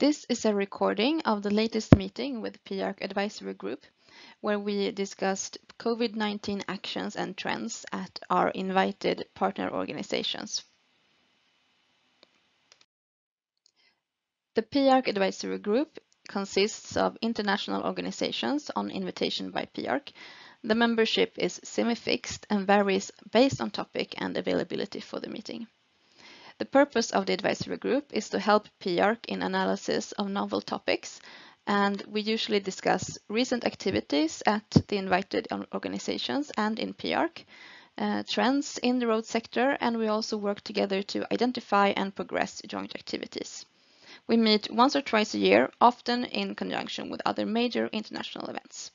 This is a recording of the latest meeting with PIARC Advisory Group, where we discussed COVID-19 actions and trends at our invited partner organizations. The PIARC Advisory Group consists of international organizations on invitation by PIARC. The membership is semi-fixed and varies based on topic and availability for the meeting. The purpose of the advisory group is to help PIARC in analysis of novel topics, and we usually discuss recent activities at the invited organizations and in PIARC, uh, trends in the road sector, and we also work together to identify and progress joint activities. We meet once or twice a year, often in conjunction with other major international events.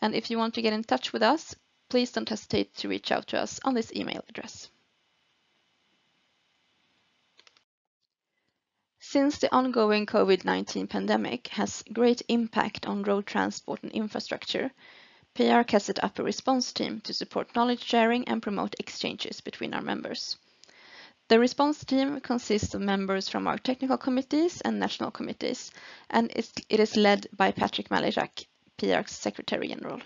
And if you want to get in touch with us, please don't hesitate to reach out to us on this email address. Since the ongoing COVID-19 pandemic has great impact on road transport and infrastructure, PIARC has set up a response team to support knowledge sharing and promote exchanges between our members. The response team consists of members from our technical committees and national committees, and it is led by Patrick Malléjacq, PIARC's Secretary General.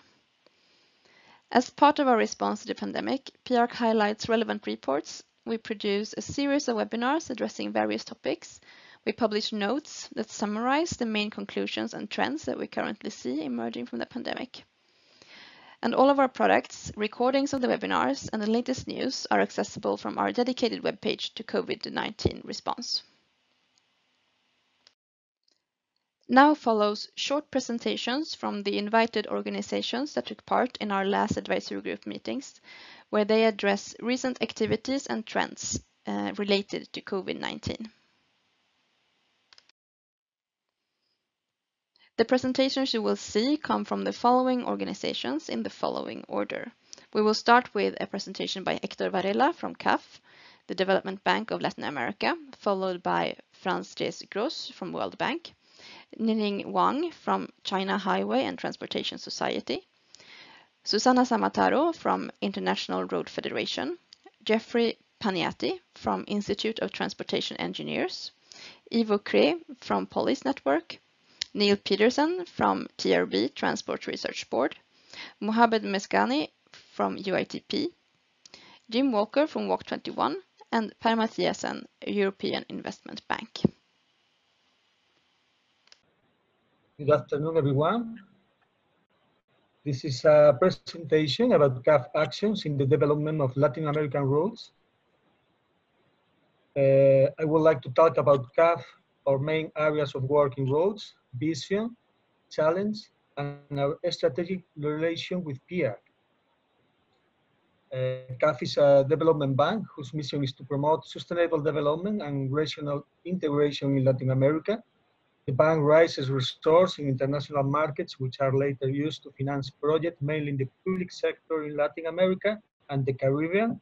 As part of our response to the pandemic, PIARC highlights relevant reports. We produce a series of webinars addressing various topics, we publish notes that summarize the main conclusions and trends that we currently see emerging from the pandemic. And all of our products, recordings of the webinars, and the latest news are accessible from our dedicated webpage to COVID-19 response. Now follows short presentations from the invited organizations that took part in our last advisory group meetings, where they address recent activities and trends uh, related to COVID-19. The presentations you will see come from the following organizations in the following order. We will start with a presentation by Hector Varela from CAF, the Development Bank of Latin America, followed by Franz J. Gross from World Bank, Ningning Wang from China Highway and Transportation Society, Susanna Zammataro from International Road Federation, Jeffrey Paniati from Institute of Transportation Engineers, Ivo Cré from POLIS Network, Neil Pedersen from TRB, Transport Research Board, Mohamed Mezghani from UITP, Jim Walker from Walk21, and Per Mathiasen, European Investment Bank. Good afternoon, everyone. This is a presentation about CAF actions in the development of Latin American roads. Uh, I would like to talk about CAF, our main areas of work in roads, vision, challenge, and our strategic relation with PIARC. Uh, CAF is a development bank whose mission is to promote sustainable development and regional integration in Latin America. The bank raises resources in international markets, which are later used to finance projects mainly in the public sector in Latin America and the Caribbean.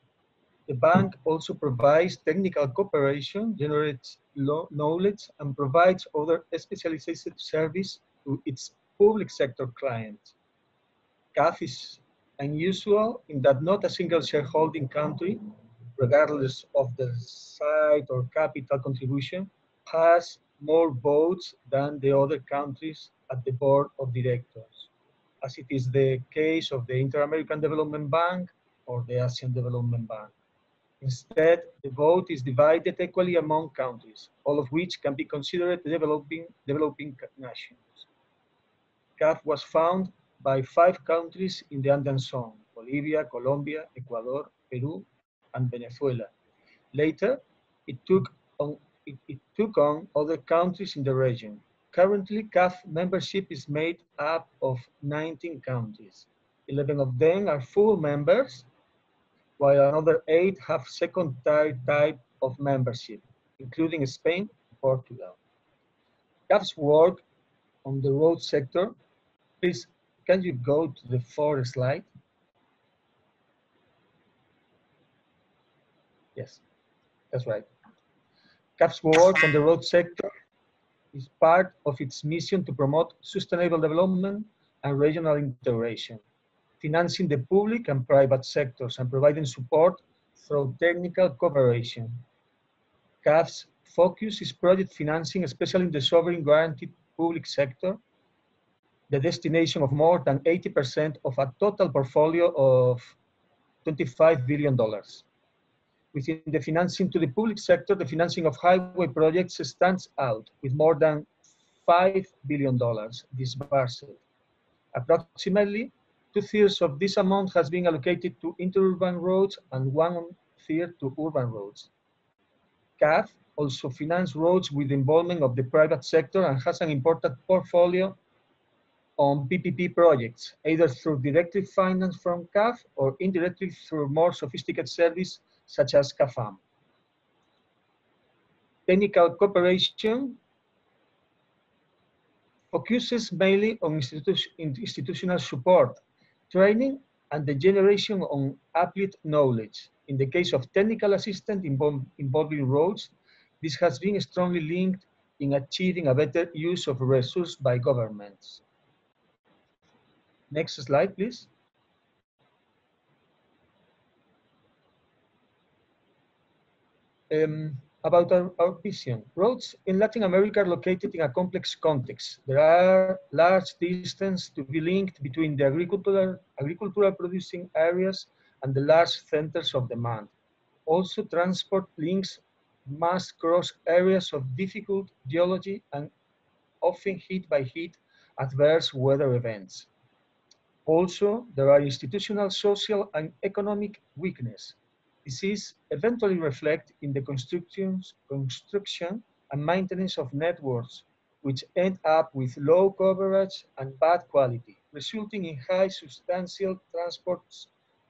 The bank also provides technical cooperation, generates knowledge and provides other specialized service to its public sector clients. CAF is unusual in that not a single shareholding country, regardless of the size or capital contribution, has more votes than the other countries at the board of directors, as it is the case of the Inter-American Development Bank or the Asian Development Bank. Instead, the vote is divided equally among countries, all of which can be considered developing, developing nations. CAF was found by five countries in the Andean zone, Bolivia, Colombia, Ecuador, Peru, and Venezuela. Later, it took on, it, it took on other countries in the region. Currently, CAF membership is made up of 19 countries. 11 of them are full members while another eight have second type of membership, including Spain and Portugal. CAF's work on the road sector, please, can you go to the fourth slide? Yes, that's right. CAF's work on the road sector is part of its mission to promote sustainable development and regional integration financing the public and private sectors and providing support through technical cooperation. CAF's focus is project financing, especially in the sovereign guaranteed public sector, the destination of more than 80% of a total portfolio of $25 billion. Within the financing to the public sector, the financing of highway projects stands out with more than $5 billion disbursed. Approximately two-thirds of this amount has been allocated to interurban roads and one-third to urban roads. CAF also finances roads with involvement of the private sector and has an important portfolio on PPP projects, either through directly finance from CAF or indirectly through more sophisticated service such as CAFAM. Technical cooperation focuses mainly on institu institutional support, training, and the generation of applied knowledge. In the case of technical assistance involving roads, this has been strongly linked in achieving a better use of resources by governments. Next slide, please. Um, about our, our, vision. Roads in Latin America are located in a complex context. There are large distances to be linked between the agricultural, agricultural producing areas and the large centers of demand. Also, transport links must cross areas of difficult geology and often hit by heat adverse weather events. Also, there are institutional, social, and economic weakness. This is eventually reflected in the construction and maintenance of networks, which end up with low coverage and bad quality, resulting in high substantial transport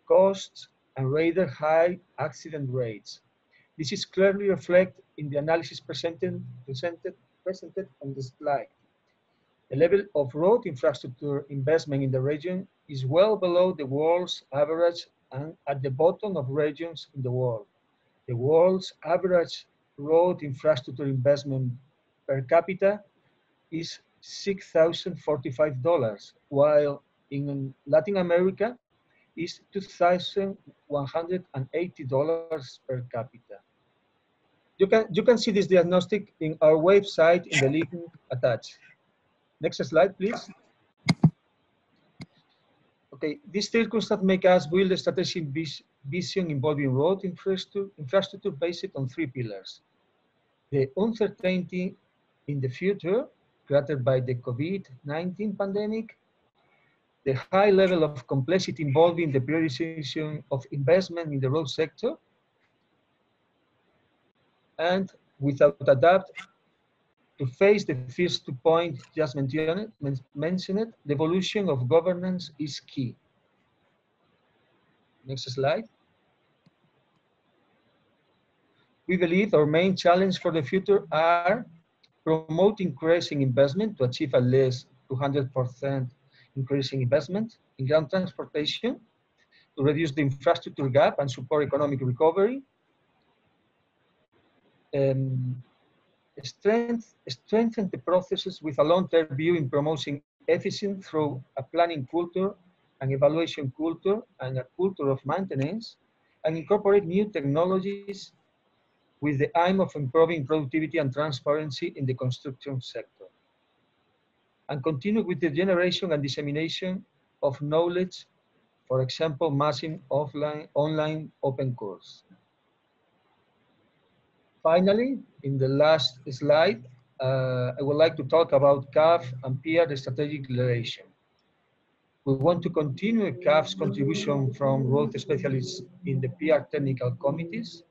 costs and rather high accident rates. This is clearly reflected in the analysis presented, presented, presented on the slide. The level of road infrastructure investment in the region is well below the world's average and at the bottom of regions in the world. The world's average road infrastructure investment per capita is $6,045, while in Latin America is $2,180 per capita. You can, you can see this diagnostic in our website in the link attached. Next slide, please. Okay, these circumstances make us build a strategic vision involving road infrastructure, infrastructure based on three pillars. The uncertainty in the future created by the COVID-19 pandemic, the high level of complexity involving the prioritization of investment in the road sector, and without a doubt, to face the first two points just mentioned, mentioned, the evolution of governance is key. Next slide. We believe our main challenge for the future are promote increasing investment to achieve at least 200% increasing investment in ground transportation to reduce the infrastructure gap and support economic recovery. Um, strength, strengthen the processes with a long-term view in promoting efficiency through a planning culture, an evaluation culture, and a culture of maintenance, and incorporate new technologies with the aim of improving productivity and transparency in the construction sector. And continue with the generation and dissemination of knowledge, for example, massive offline, online open course. Finally, in the last slide, uh, I would like to talk about CAF and PIARC strategic relation. We want to continue CAF's contribution from road specialists in the PIARC technical committees,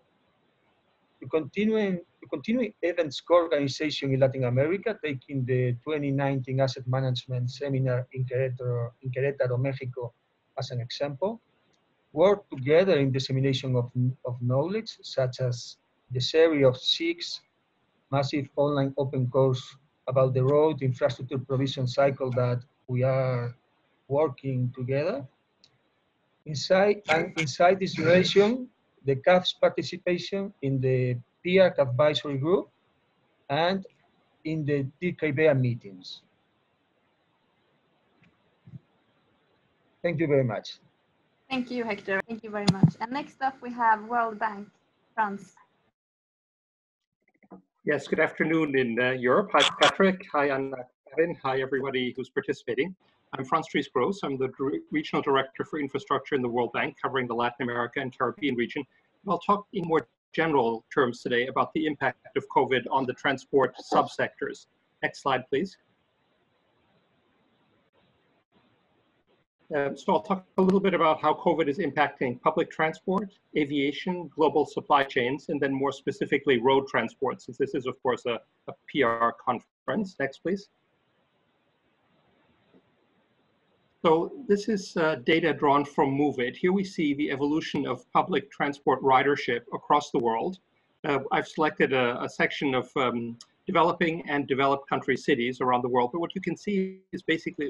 to continue, to continue events co-organization in Latin America, taking the 2019 Asset Management Seminar in Querétaro, in Querétaro, Mexico as an example, work together in dissemination of, of knowledge, such as the series of six massive online open course about the road infrastructure provision cycle that we are working together. Inside and inside this relation, the CAF's participation in the PIARC advisory group and in the DKBA meetings. Thank you very much. Thank you, Hector. Thank you very much. And next up, we have World Bank, Franz. Yes, good afternoon in uh, Europe. Hi, Patrick. Hi, Anna Karin. Hi, everybody who's participating. I'm Franz Drees-Gross. I'm the Regional Director for Infrastructure in the World Bank, covering the Latin America and Caribbean region. I'll talk in more general terms today about the impact of COVID on the transport subsectors. Next slide, please. Uh, so I'll talk a little bit about how COVID is impacting public transport, aviation, global supply chains, and then more specifically road transport, since this is, of course, a, a PIARC conference. Next, please. So this is uh, data drawn from Moovit. Here we see the evolution of public transport ridership across the world. Uh, I've selected a, a section of um, developing and developed country cities around the world, but what you can see is basically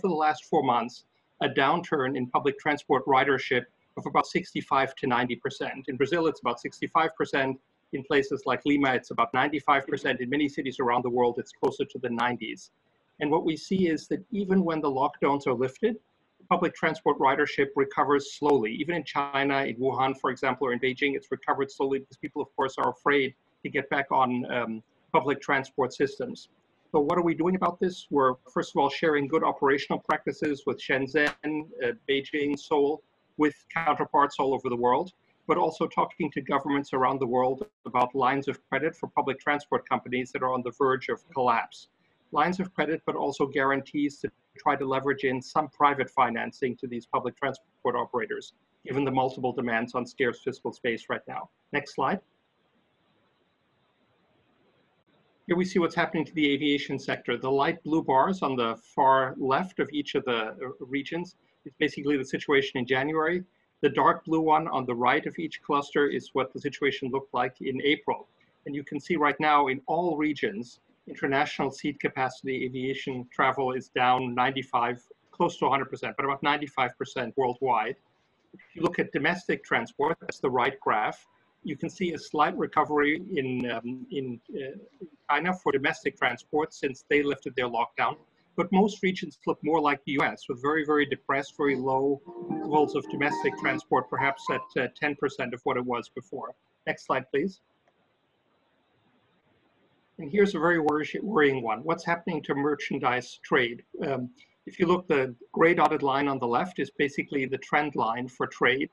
for the last four months a downturn in public transport ridership of about 65 to 90%. In Brazil, it's about 65%. In places like Lima, it's about 95%. In many cities around the world, it's closer to the 90s. And what we see is that even when the lockdowns are lifted, public transport ridership recovers slowly. Even in China, in Wuhan, for example, or in Beijing, it's recovered slowly because people, of course, are afraid to get back on um, public transport systems. So what are we doing about this? We're first of all sharing good operational practices with Shenzhen, uh, Beijing, Seoul, with counterparts all over the world, but also talking to governments around the world about lines of credit for public transport companies that are on the verge of collapse. Lines of credit, but also guarantees to try to leverage in some private financing to these public transport operators, given the multiple demands on scarce fiscal space right now. Next slide. Here we see what's happening to the aviation sector. The light blue bars on the far left of each of the uh, regions is basically the situation in January. The dark blue one on the right of each cluster is what the situation looked like in April. And you can see right now in all regions, international seat capacity aviation travel is down 95, close to 100%, but about 95% worldwide. If you look at domestic transport, that's the right graph, you can see a slight recovery in, um, in uh, China for domestic transport since they lifted their lockdown. But most regions look more like the US with very, very depressed, very low levels of domestic transport, perhaps at 10% uh, of what it was before. Next slide, please. And here's a very worrying one. What's happening to merchandise trade? Um, if you look, the gray dotted line on the left is basically the trend line for trade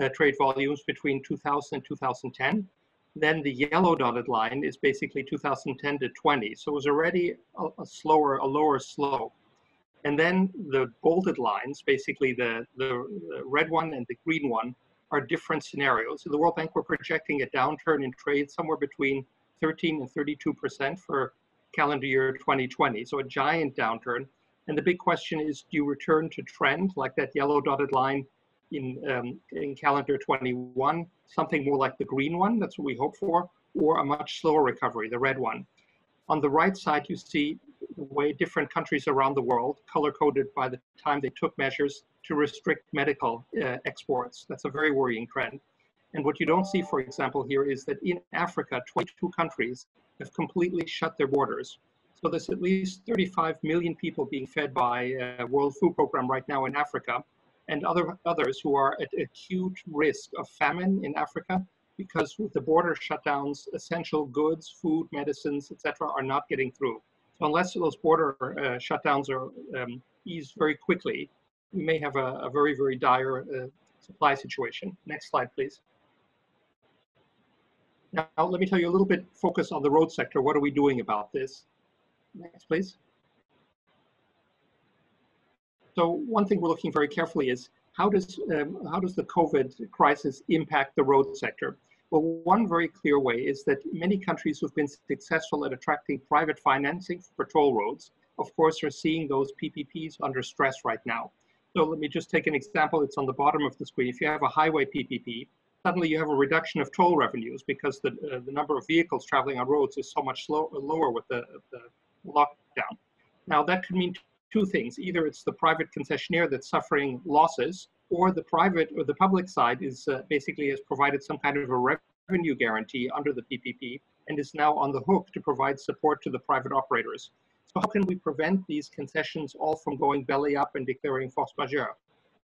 uh, trade volumes between 2000 and 2010. Then the yellow dotted line is basically 2010 to 20. So it was already a, a slower, a lower slope. And then the bolded lines, basically the, the, the red one and the green one, are different scenarios. In the World Bank, we're projecting a downturn in trade somewhere between 13 and 32% for calendar year 2020. So a giant downturn. And the big question is, do you return to trend like that yellow dotted line in, um, in calendar 21, something more like the green one, that's what we hope for, or a much slower recovery, the red one. On the right side, you see the way different countries around the world, color-coded by the time they took measures to restrict medical uh, exports. That's a very worrying trend. And what you don't see, for example, here is that in Africa, 22 countries have completely shut their borders. So there's at least 35 million people being fed by uh, World Food Program right now in Africa and other others who are at acute risk of famine in Africa because with the border shutdowns, essential goods, food, medicines, etc., are not getting through. So unless those border uh, shutdowns are um, eased very quickly, we may have a, a very, very dire uh, supply situation. Next slide, please. Now, let me tell you a little bit focus on the road sector. What are we doing about this? Next, please. So one thing we're looking very carefully is how does, um, how does the COVID crisis impact the road sector? Well, one very clear way is that many countries who've been successful at attracting private financing for toll roads, of course, are seeing those PPPs under stress right now. So let me just take an example. It's on the bottom of the screen. If you have a highway PPP, suddenly you have a reduction of toll revenues because the, uh, the number of vehicles traveling on roads is so much slow, lower with the, the lockdown. Now that could mean two things. Either it's the private concessionaire that's suffering losses, or the private or the public side is uh, basically has provided some kind of a revenue guarantee under the PPP and is now on the hook to provide support to the private operators. So how can we prevent these concessions all from going belly up and declaring force majeure?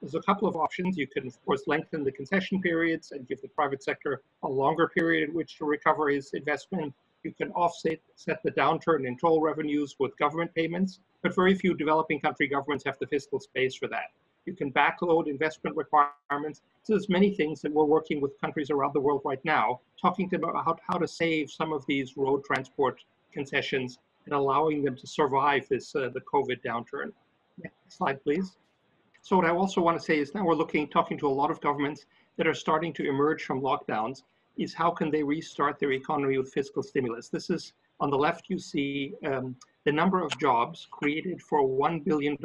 There's a couple of options. You can, of course, lengthen the concession periods and give the private sector a longer period in which to recover his investment. You can offset set the downturn in toll revenues with government payments, but very few developing country governments have the fiscal space for that. You can backload investment requirements. So there's many things that we're working with countries around the world right now, talking to them about how to save some of these road transport concessions and allowing them to survive this uh, the COVID downturn. Next slide, please. So what I also want to say is now we're looking, talking to a lot of governments that are starting to emerge from lockdowns, is how can they restart their economy with fiscal stimulus? This is on the left, you see um, the number of jobs created for $1 billion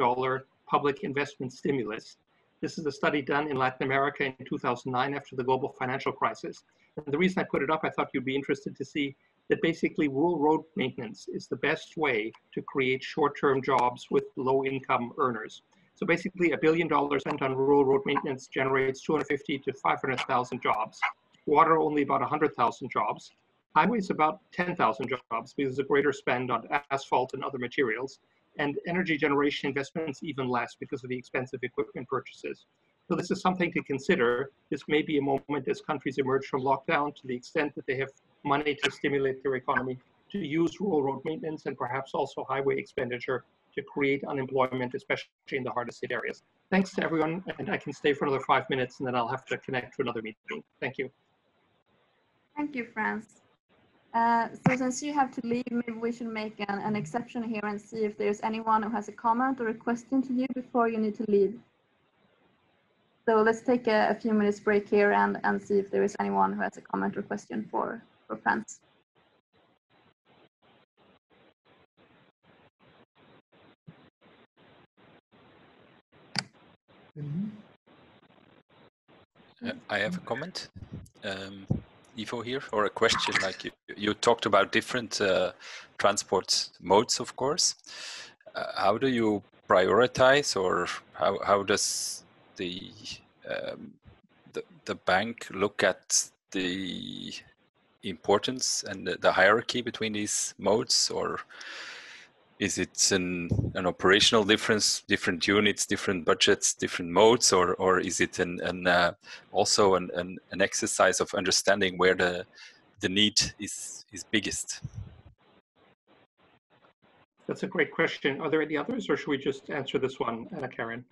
public investment stimulus. This is a study done in Latin America in 2009 after the global financial crisis. And the reason I put it up, I thought you'd be interested to see that basically rural road maintenance is the best way to create short-term jobs with low-income earners. So basically, a billion dollars spent on rural road maintenance generates 250 to 500,000 jobs. Water only about 100,000 jobs. Highways about 10,000 jobs because of greater spend on asphalt and other materials. And energy generation investments even less because of the expensive equipment purchases. So this is something to consider. This may be a moment as countries emerge from lockdown to the extent that they have money to stimulate their economy to use rural road maintenance and perhaps also highway expenditure to create unemployment, especially in the hardest hit areas. Thanks to everyone, and I can stay for another five minutes and then I'll have to connect to another meeting. Thank you. Thank you, Franz. Uh, so since you have to leave, maybe we should make an, an exception here and see if there's anyone who has a comment or a question to you before you need to leave. So let's take a, a few minutes break here and, and see if there is anyone who has a comment or question for, for Franz. Uh, I have a comment. Um, Ivo here, or a question like you, you talked about different uh, transport modes, of course. Uh, how do you prioritize or how, how does the, um, the, the bank look at the importance and the, the hierarchy between these modes or is it an, an operational difference, different units, different budgets, different modes, or, or is it an, an uh, also an, an, an, exercise of understanding where the, the need is, is biggest? That's a great question. Are there any others, or should we just answer this one, Anna Karin?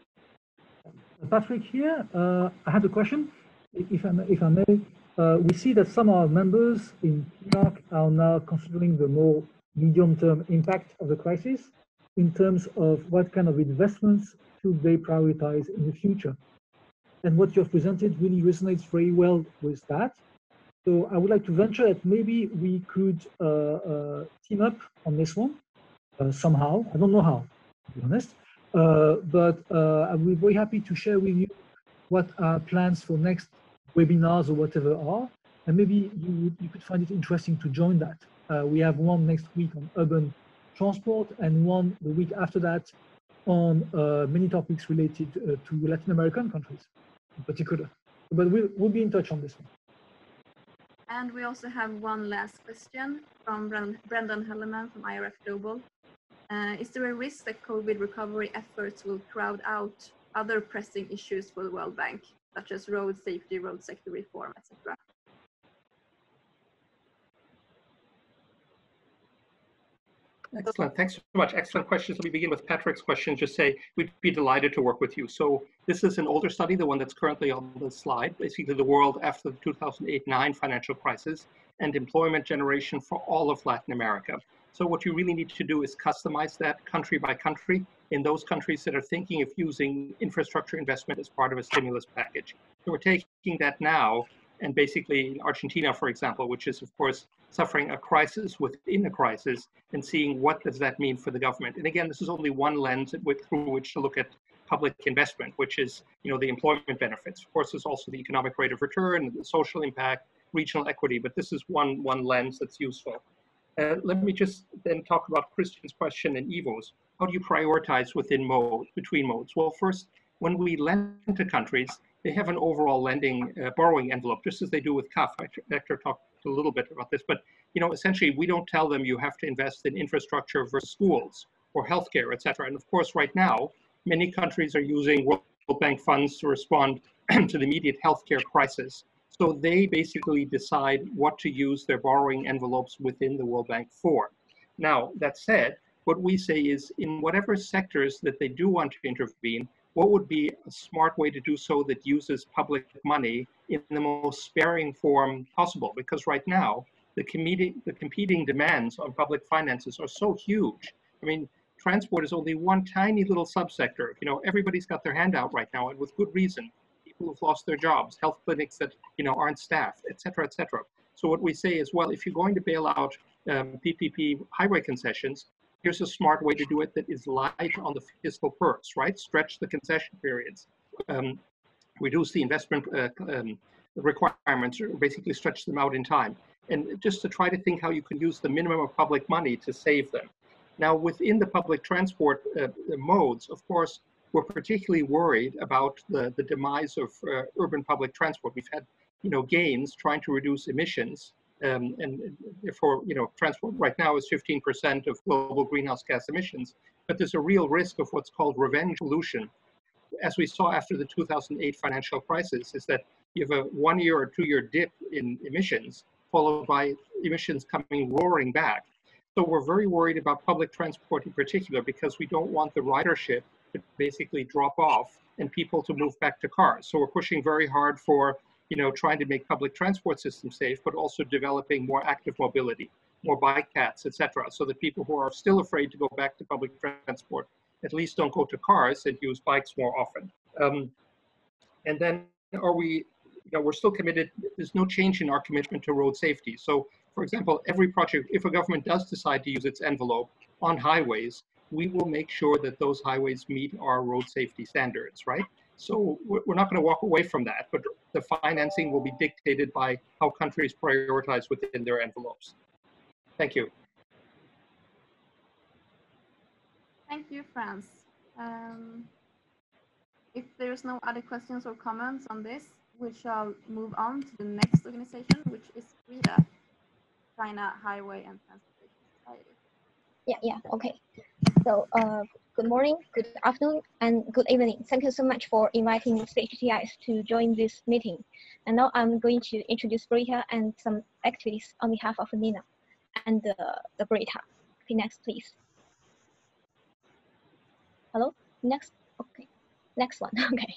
Patrick here. Uh, I have a question, if I may. If I may. Uh, we see that some of our members in PIARC are now considering the more medium-term impact of the crisis in terms of what kind of investments should they prioritize in the future. And what you've presented really resonates very well with that. So I would like to venture that maybe we could uh, uh, team up on this one uh, somehow. I don't know how, to be honest. Uh, but uh, I will be very happy to share with you what our plans for next webinars or whatever are. And maybe you, you could find it interesting to join that. Uh, we have one next week on urban transport and one the week after that on uh, many topics related uh, to Latin American countries in particular. But we'll, we'll be in touch on this one. And we also have one last question from Brendan Helleman from IRF Global. Uh, is there a risk that COVID recovery efforts will crowd out other pressing issues for the World Bank, such as road safety, road sector reform, etc.? Excellent. Thanks so much. Excellent questions. Let me begin with Patrick's question. Just say we'd be delighted to work with you. So this is an older study, the one that's currently on the slide, basically the world after the 2008-9 financial crisis and employment generation for all of Latin America. So what you really need to do is customize that country by country in those countries that are thinking of using infrastructure investment as part of a stimulus package. So we're taking that now and basically Argentina, for example, which is of course suffering a crisis within a crisis and seeing what does that mean for the government. And again, this is only one lens through which to look at public investment, which is you know the employment benefits. Of course, there's also the economic rate of return, the social impact, regional equity, but this is one one lens that's useful. Uh, let me just then talk about Christian's question and Ivo's. How do you prioritize within modes, between modes? Well, first, when we lend to countries, they have an overall lending uh, borrowing envelope, just as they do with CAF. Hector talked a little bit about this, but you know, essentially, we don't tell them you have to invest in infrastructure versus schools or healthcare, et cetera. And of course, right now, many countries are using World Bank funds to respond to the immediate healthcare crisis. So they basically decide what to use their borrowing envelopes within the World Bank for. Now, that said, what we say is in whatever sectors that they do want to intervene, what would be a smart way to do so that uses public money in the most sparing form possible? Because right now, the, competing, the competing demands on public finances are so huge. I mean, transport is only one tiny little subsector. You know, everybody's got their hand out right now, and with good reason. People who've lost their jobs, health clinics that you know aren't staffed, et cetera, et cetera. So what we say is, well, if you're going to bail out um, PPP highway concessions, here's a smart way to do it that is light on the fiscal purse, right? Stretch the concession periods, um, reduce the investment uh, um, requirements, basically stretch them out in time. And just to try to think how you can use the minimum of public money to save them. Now, within the public transport uh, modes, of course, we're particularly worried about the, the demise of uh, urban public transport. We've had, you know, gains trying to reduce emissions, um, and therefore, you know, transport right now is 15% of global greenhouse gas emissions. But there's a real risk of what's called revenge pollution. As we saw after the 2008 financial crisis, is that you have a one-year or two-year dip in emissions, followed by emissions coming roaring back. So we're very worried about public transport in particular because we don't want the ridership to basically drop off and people to move back to cars. So we're pushing very hard for, you know, trying to make public transport systems safe, but also developing more active mobility, more bike paths, etc., so that people who are still afraid to go back to public transport at least don't go to cars and use bikes more often. Um, and then are we, you know, we're still committed, there's no change in our commitment to road safety. So for example, every project, if a government does decide to use its envelope on highways, we will make sure that those highways meet our road safety standards, right? So we're not going to walk away from that, but the financing will be dictated by how countries prioritize within their envelopes. Thank you. Thank you, Franz. Um, if there's no other questions or comments on this, we shall move on to the next organization, which is BRITA. China Highway and Transportation Society. Yeah, yeah, okay. So, uh, good morning, good afternoon, and good evening. Thank you so much for inviting CHTIs to join this meeting. And now I'm going to introduce BRITA and some activities on behalf of Nina and uh, the BRITA. Okay, next, please. Hello, next, okay, next one, okay.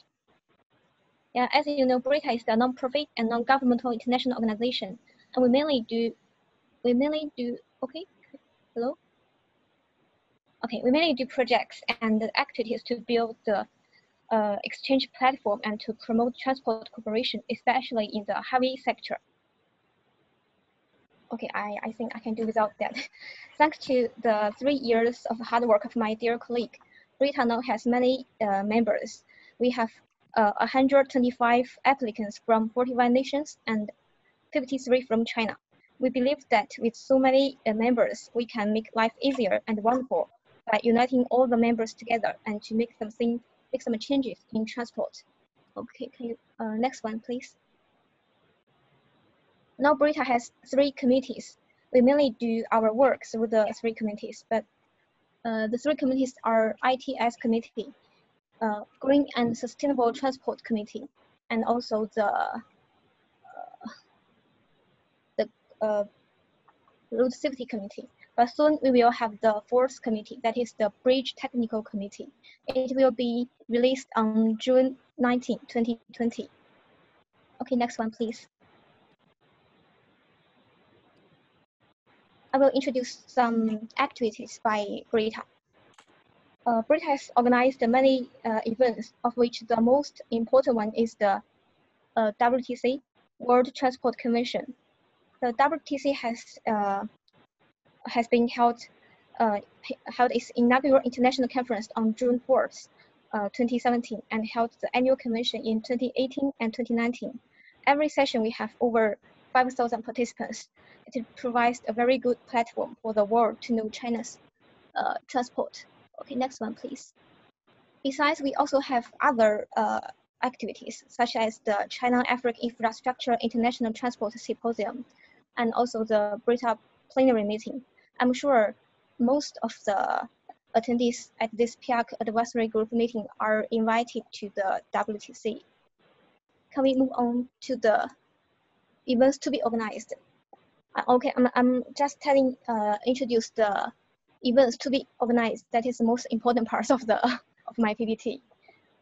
Yeah, as you know, BRITA is a non-profit and non-governmental international organization, and we mainly do we mainly do, okay, hello? Okay, we mainly do projects and activities to build the uh, exchange platform and to promote transport cooperation, especially in the heavy sector. Okay, I, I think I can do without that. Thanks to the three years of hard work of my dear colleague, BRITA now has many uh, members. We have uh, 125 applicants from 41 nations and 53 from China. We believe that with so many uh, members, we can make life easier and wonderful by uniting all the members together and to make something, make some changes in transport. Okay, can you, uh, next one, please. Now BRITA has three committees. We mainly do our work through the three committees, but uh, the three committees are ITS committee, uh, Green and Sustainable Transport Committee, and also the uh, road safety committee. But soon we will have the fourth committee, that is the bridge technical committee. It will be released on June 19, 2020. Okay, next one, please. I will introduce some activities by BRITA. Uh, BRITA has organized many uh, events, of which the most important one is the uh, WTC, World Transport Convention, the WTC has uh, has been held uh, held its inaugural international conference on June 4th, uh, 2017, and held the annual convention in 2018 and 2019. Every session we have over 5,000 participants. It provides a very good platform for the world to know China's uh, transport. Okay, next one, please. Besides, we also have other uh, activities, such as the China-Africa Infrastructure International Transport Symposium, and also the BRITA plenary meeting. I'm sure most of the attendees at this PIARC advisory group meeting are invited to the WTC. Can we move on to the events to be organized? Uh, okay, I'm, I'm just telling, uh, introduce the events to be organized. That is the most important part of the of my PPT.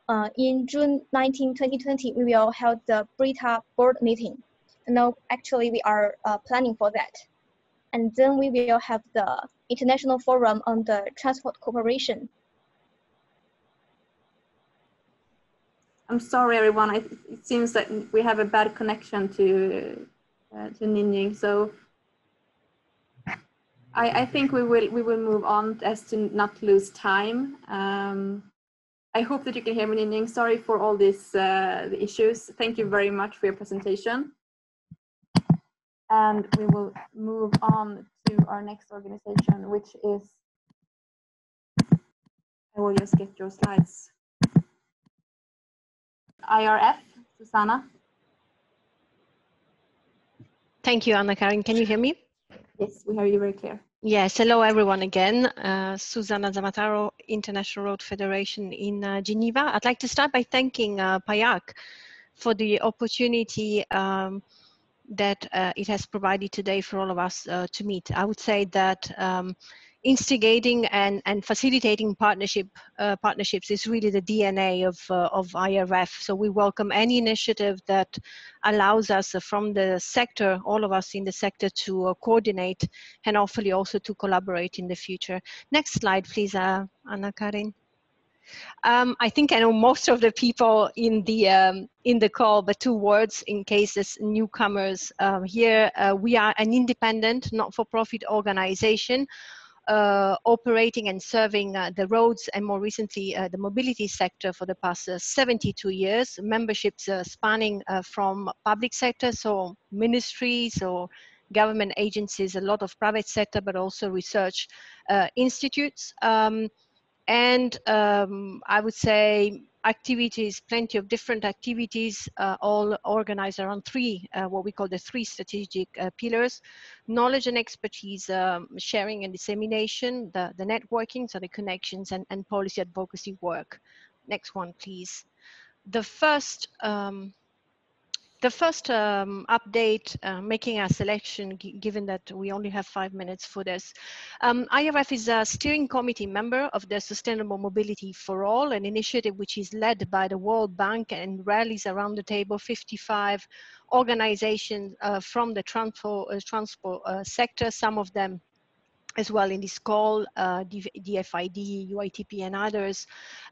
Uh, in June 19, 2020, we will hold the BRITA board meeting. No, actually, we are uh, planning for that. And then we will have the International Forum on the Transport Cooperation. I'm sorry, everyone. It, it seems that we have a bad connection to uh, to Ningning, so I, I think we will we will move on as to not lose time. Um, I hope that you can hear me, Ningning. Sorry for all these uh, issues. Thank you very much for your presentation. And we will move on to our next organization, which is, I will just get your slides. IRF, Susanna. Thank you, Anna Karin. Can you hear me? Yes, we hear you very clear. Yes, hello everyone again. Uh, Susanna Zammataro, International Road Federation in uh, Geneva. I'd like to start by thanking uh, for the opportunity um, that uh, it has provided today for all of us uh, to meet. I would say that um, instigating and, and facilitating partnership uh, partnerships is really the DNA of, uh, of IRF. So we welcome any initiative that allows us uh, from the sector, all of us in the sector to uh, coordinate and hopefully also to collaborate in the future. Next slide, please, Anna Karin. Um, I think I know most of the people in the um, in the call, but two words in case as newcomers um, here. Uh, we are an independent, not-for-profit organization uh, operating and serving uh, the roads and more recently uh, the mobility sector for the past uh, 72 years. Memberships spanning uh, from public sector, so ministries or government agencies, a lot of private sector, but also research institutes. And um, I would say activities, plenty of different activities, uh, all organized around three, uh, what we call the three strategic uh, pillars, knowledge and expertise um, sharing and dissemination, the, the networking, so the connections and, and policy advocacy work. Next one, please. The first um, the first um, update, uh, making a selection, given that we only have five minutes for this. Um, IRF is a steering committee member of the Sustainable Mobility for All, an initiative which is led by the World Bank and rallies around the table 55 organizations uh, from the transport, uh, transport uh, sector, some of them as well in this call, uh, DFID, UITP, and others.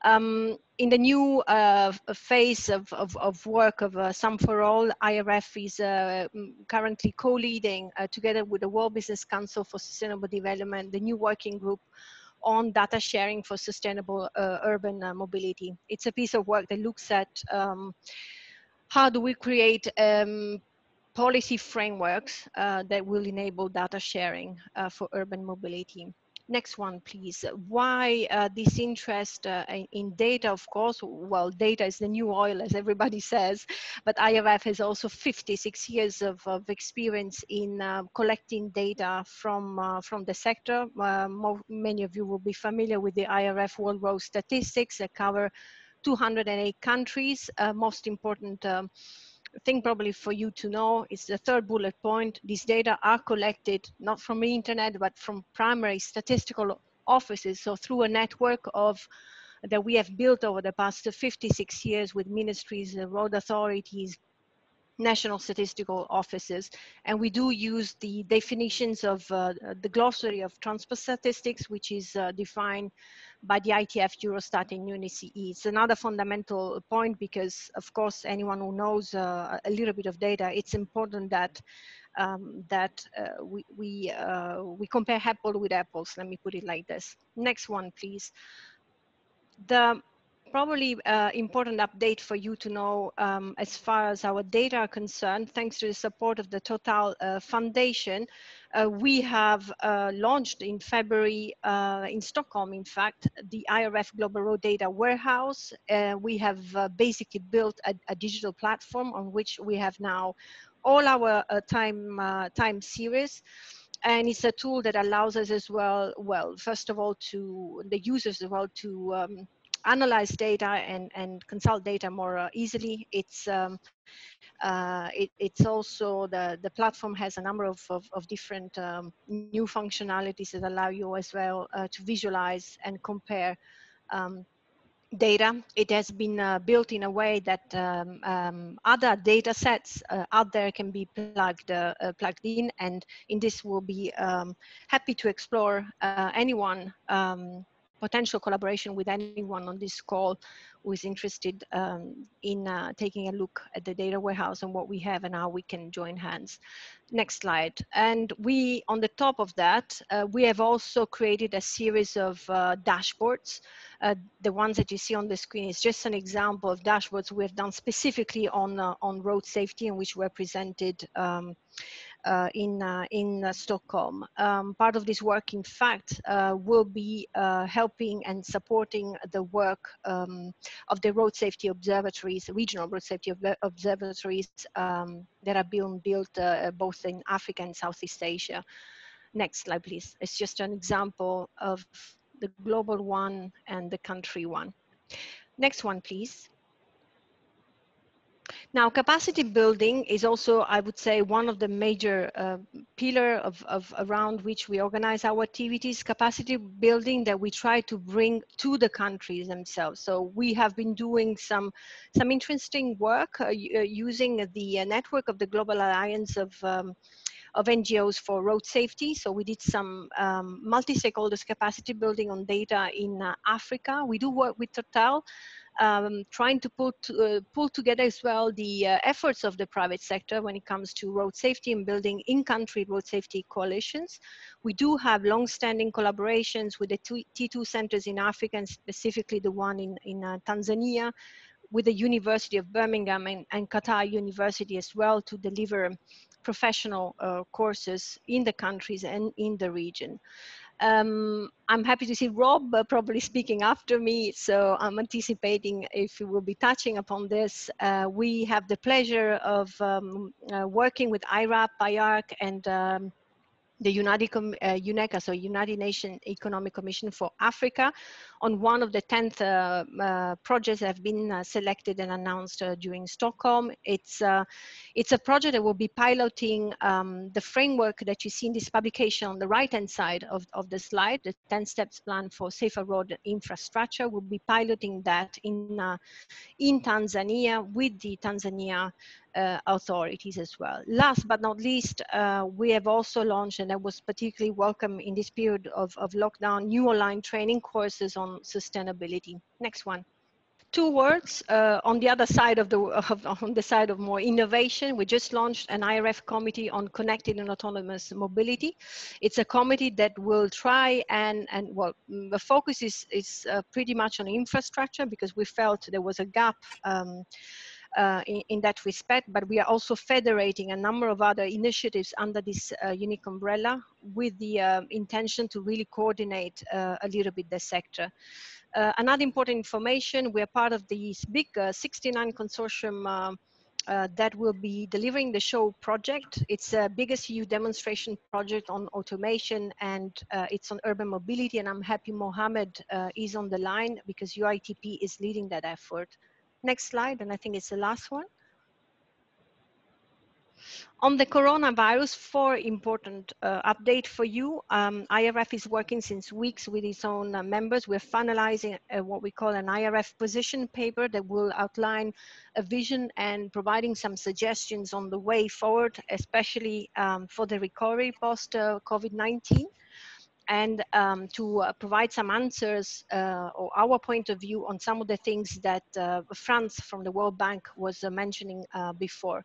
Um, in the new uh, phase of, of, of, work of uh, SuM4All, IRF is uh, currently co-leading, uh, together with the World Business Council for Sustainable Development, the new working group on data sharing for sustainable uh, urban uh, mobility. It's a piece of work that looks at um, how do we create um, policy frameworks uh, that will enable data sharing uh, for urban mobility. Next one, please. Why uh, this interest uh, in data? Of course, well, data is the new oil, as everybody says, but IRF has also 56 years of, of experience in uh, collecting data from uh, from the sector. More, many of you will be familiar with the IRF World Road Statistics that cover 208 countries. most important um, thing probably for you to know is the third bullet point. These data are collected not from the internet, but from primary statistical offices. So through a network of that we have built over the past 56 years with ministries, road authorities, national statistical offices. And we do use the definitions of uh, the glossary of transport statistics, which is uh, defined by the ITF, Eurostat, and UNECE. It's another fundamental point because, of course, anyone who knows uh, a little bit of data, it's important that um, that uh, we we uh, we compare apple with apples. Let me put it like this. Next one, please. The probably uh, important update for you to know um, as far as our data are concerned, thanks to the support of the Total uh, Foundation, uh, we have uh, launched in February uh, in Stockholm, in fact, the IRF Global Road Data Warehouse. Uh, we have basically built a, a, digital platform on which we have now all our time, time series and it's a tool that allows us as well, well, first of all, to the users as well to um, analyze data and, and consult data more uh, easily. It's um, uh, it, it's also the the platform has a number of of, of different um, new functionalities that allow you as well uh, to visualize and compare um, data. It has been uh, built in a way that um, um, other data sets uh, out there can be plugged uh, plugged in, and in this we'll be um, happy to explore anyone um, potential collaboration with anyone on this call who is interested um, in uh, taking a look at the data warehouse and what we have and how we can join hands. Next slide. And we, on the top of that, uh, we have also created a series of uh, dashboards. Uh, the ones that you see on the screen is just an example of dashboards we have done specifically on, uh, on road safety and which were presented um, in uh, in uh, Stockholm. Um, part of this work, in fact, will be helping and supporting the work um, of the road safety observatories, regional road safety ob observatories um, that are being built both in Africa and Southeast Asia. Next slide, please. It's just an example of the global one and the country one. Next one, please. Now, capacity building is also, I would say, one of the major uh, pillar of, of around which we organize our activities, capacity building that we try to bring to the countries themselves. So we have been doing some, some interesting work uh, uh using the uh, network of the Global Alliance of um, of NGOs for road safety. So we did some um, multi-stakeholders capacity building on data in uh, Africa. We do work with Total um, trying to put, uh, pull together as well the uh, efforts of the private sector when it comes to road safety and building in-country road safety coalitions. We do have long-standing collaborations with the T2 centers in Africa and specifically the one in, in uh, Tanzania with the University of Birmingham and, and, Qatar University as well to deliver professional uh, courses in the countries and in the region. Um, I'm happy to see Rob uh, probably speaking after me, so I'm anticipating if he will be touching upon this. Uh, we have the pleasure of um, uh, working with IRAP, IARC, and um, the United, uh, UNECA, so United Nations Economic Commission for Africa, on one of the 10th uh, uh, projects that have been uh, selected and announced uh, during Stockholm. It's, uh, it's a project that will be piloting um, the framework that you see in this publication on the right-hand side of, of the slide, the 10 steps plan for safer road infrastructure. We'll be piloting that in, in Tanzania with the Tanzania uh, authorities as well. Last but not least, uh, we have also launched, and that was particularly welcome in this period of, of lockdown, new online training courses on sustainability. Next one two words uh, on the other side of the of, on the side of more innovation we just launched an irf committee on connected and autonomous mobility it's a committee that will try and and well the focus is is uh, pretty much on infrastructure because we felt there was a gap um, uh, in, in, that respect, but we are also federating a number of other initiatives under this uh, unique umbrella with the uh, intention to really coordinate uh, a little bit the sector. Uh, another important information, we are part of this big uh, 69 consortium that will be delivering the show project. It's the biggest EU demonstration project on automation and it's on urban mobility. And I'm happy Mohamed is on the line because UITP is leading that effort. Next slide, and I think it's the last one. On the coronavirus, four important uh, update for you. Um, IRF is working since weeks with its own uh, members. We're finalizing uh, what we call an IRF position paper that will outline a vision and providing some suggestions on the way forward, especially um, for the recovery post uh, COVID-19 and um, to uh, provide some answers uh, or our point of view on some of the things that uh, Franz from the World Bank was uh, mentioning uh, before.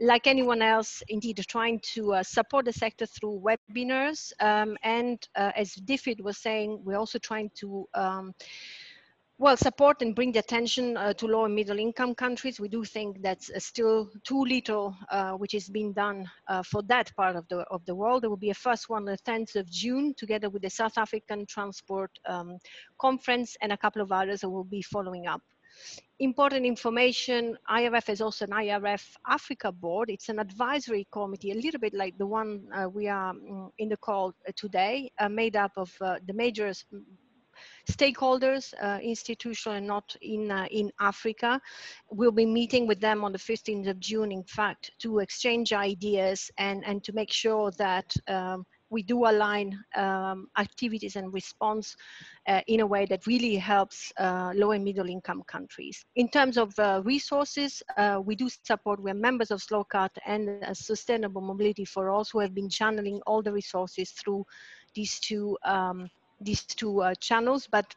Like anyone else, indeed, trying to uh, support the sector through webinars. Um, and as Difid was saying, we're also trying to um, well, support and bring the attention uh, to low and middle income countries. We do think that's uh, still too little, uh, which is being done uh, for that part of the of the world. There will be a first one on the 10th of June, together with the South African Transport um, Conference and a couple of others that will be following up. important information. IRF is also an IRF Africa board. It's an advisory committee, a little bit like the one uh, we are mm, in the call uh, today, made up of the major stakeholders, uh, institutional and not in, uh, in Africa. We'll be meeting with them on the 15th of June, in fact, to exchange ideas and, and to make sure that um, we do align um, activities and response uh, in a way that really helps uh, low and middle income countries. In terms of uh, resources, uh, we do support, we're members of SLOCAT and Sustainable Mobility for All, who have been channeling all the resources through these two, um, these two uh, channels, but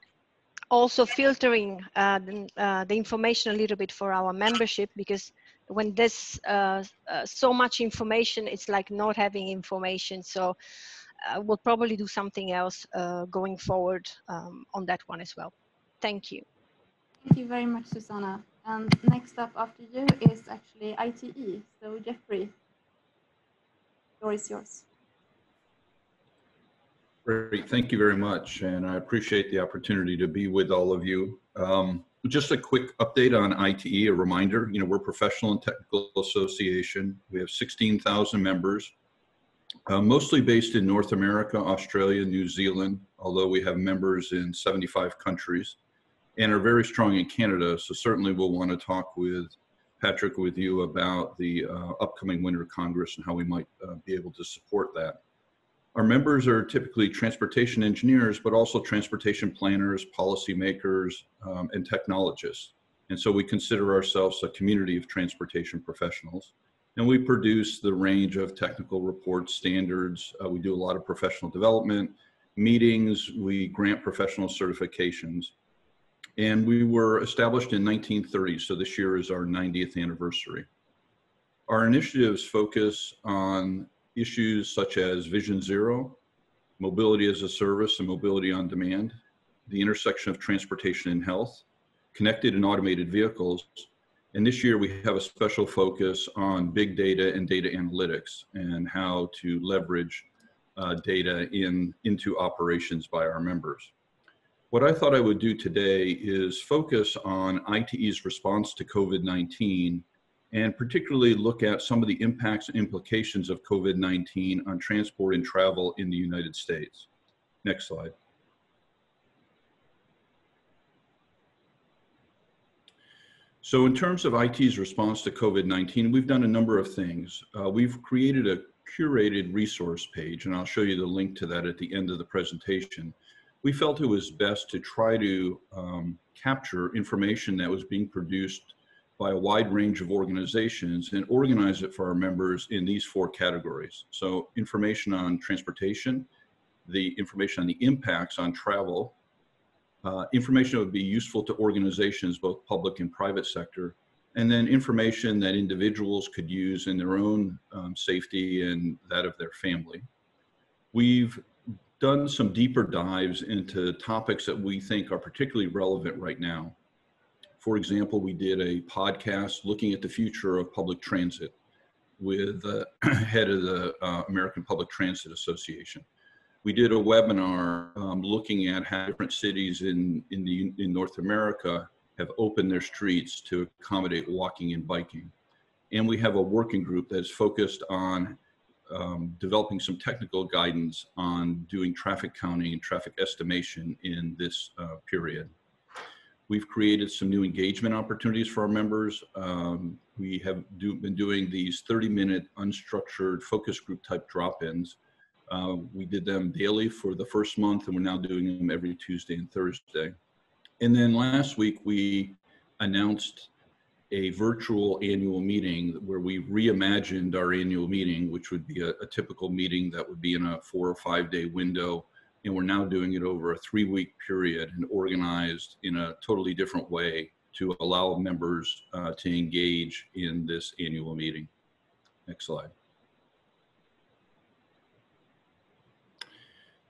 also filtering the, the information a little bit for our membership because when there's uh, uh, so much information, it's like not having information. So uh, we'll probably do something else uh, going forward um, on that one as well. Thank you. Thank you very much, Susanna. And next up after you is actually ITE. So Jeffrey, the floor is yours. Great, thank you very much. And I appreciate the opportunity to be with all of you. Um, just a quick update on ITE, a reminder, you know, we're a professional and technical association. We have 16,000 members, uh, mostly based in North America, Australia, New Zealand, although we have members in 75 countries and are very strong in Canada. So certainly we'll want to talk with Patrick, with you about the uh, upcoming Winter Congress and how we might uh, be able to support that. Our members are typically transportation engineers, but also transportation planners, policymakers, um, and technologists. And so we consider ourselves a community of transportation professionals. And we produce the range of technical reports, standards. Uh, we do a lot of professional development, meetings, we grant professional certifications. And we were established in 1930, so this year is our 90th anniversary. Our initiatives focus on issues such as Vision Zero, mobility as a service and mobility on demand, the intersection of transportation and health, connected and automated vehicles. And this year we have a special focus on big data and data analytics and how to leverage uh, data in, into operations by our members. What I thought I would do today is focus on ITE's response to COVID-19 and particularly look at some of the impacts and implications of COVID-19 on transport and travel in the United States. Next slide. So in terms of IT's response to COVID-19, we've done a number of things. Uh, we've created a curated resource page, and I'll show you the link to that at the end of the presentation. We felt it was best to try to um, capture information that was being produced by a wide range of organizations and organize it for our members in these four categories. So information on transportation, the information on the impacts on travel, uh, information that would be useful to organizations, both public and private sector, and then information that individuals could use in their own um, safety and that of their family. We've done some deeper dives into topics that we think are particularly relevant right now. For example, we did a podcast looking at the future of public transit with the head of the uh, American Public Transit Association. We did a webinar um, looking at how different cities in, in, the, in North America have opened their streets to accommodate walking and biking. And we have a working group that's focused on um, developing some technical guidance on doing traffic counting and traffic estimation in this uh, period. We've created some new engagement opportunities for our members. Um, we have do, been doing these 30 minute unstructured focus group type drop-ins. Uh, we did them daily for the first month and we're now doing them every Tuesday and Thursday. And then last week we announced a virtual annual meeting where we reimagined our annual meeting, which would be a, a typical meeting that would be in a four or five day window and we're now doing it over a three week period and organized in a totally different way to allow members uh, to engage in this annual meeting. Next slide.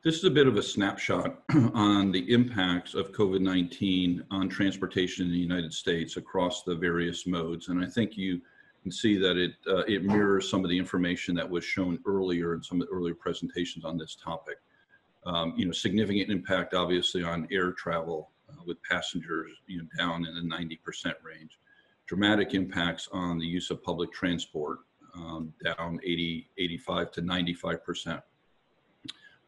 This is a bit of a snapshot on the impacts of COVID-19 on transportation in the United States across the various modes. And I think you can see that it, uh, it mirrors some of the information that was shown earlier in some of the earlier presentations on this topic um, you know, significant impact obviously on air travel, uh, with passengers you know, down in the 90% range. Dramatic impacts on the use of public transport, um, down 80, 85 to 95%.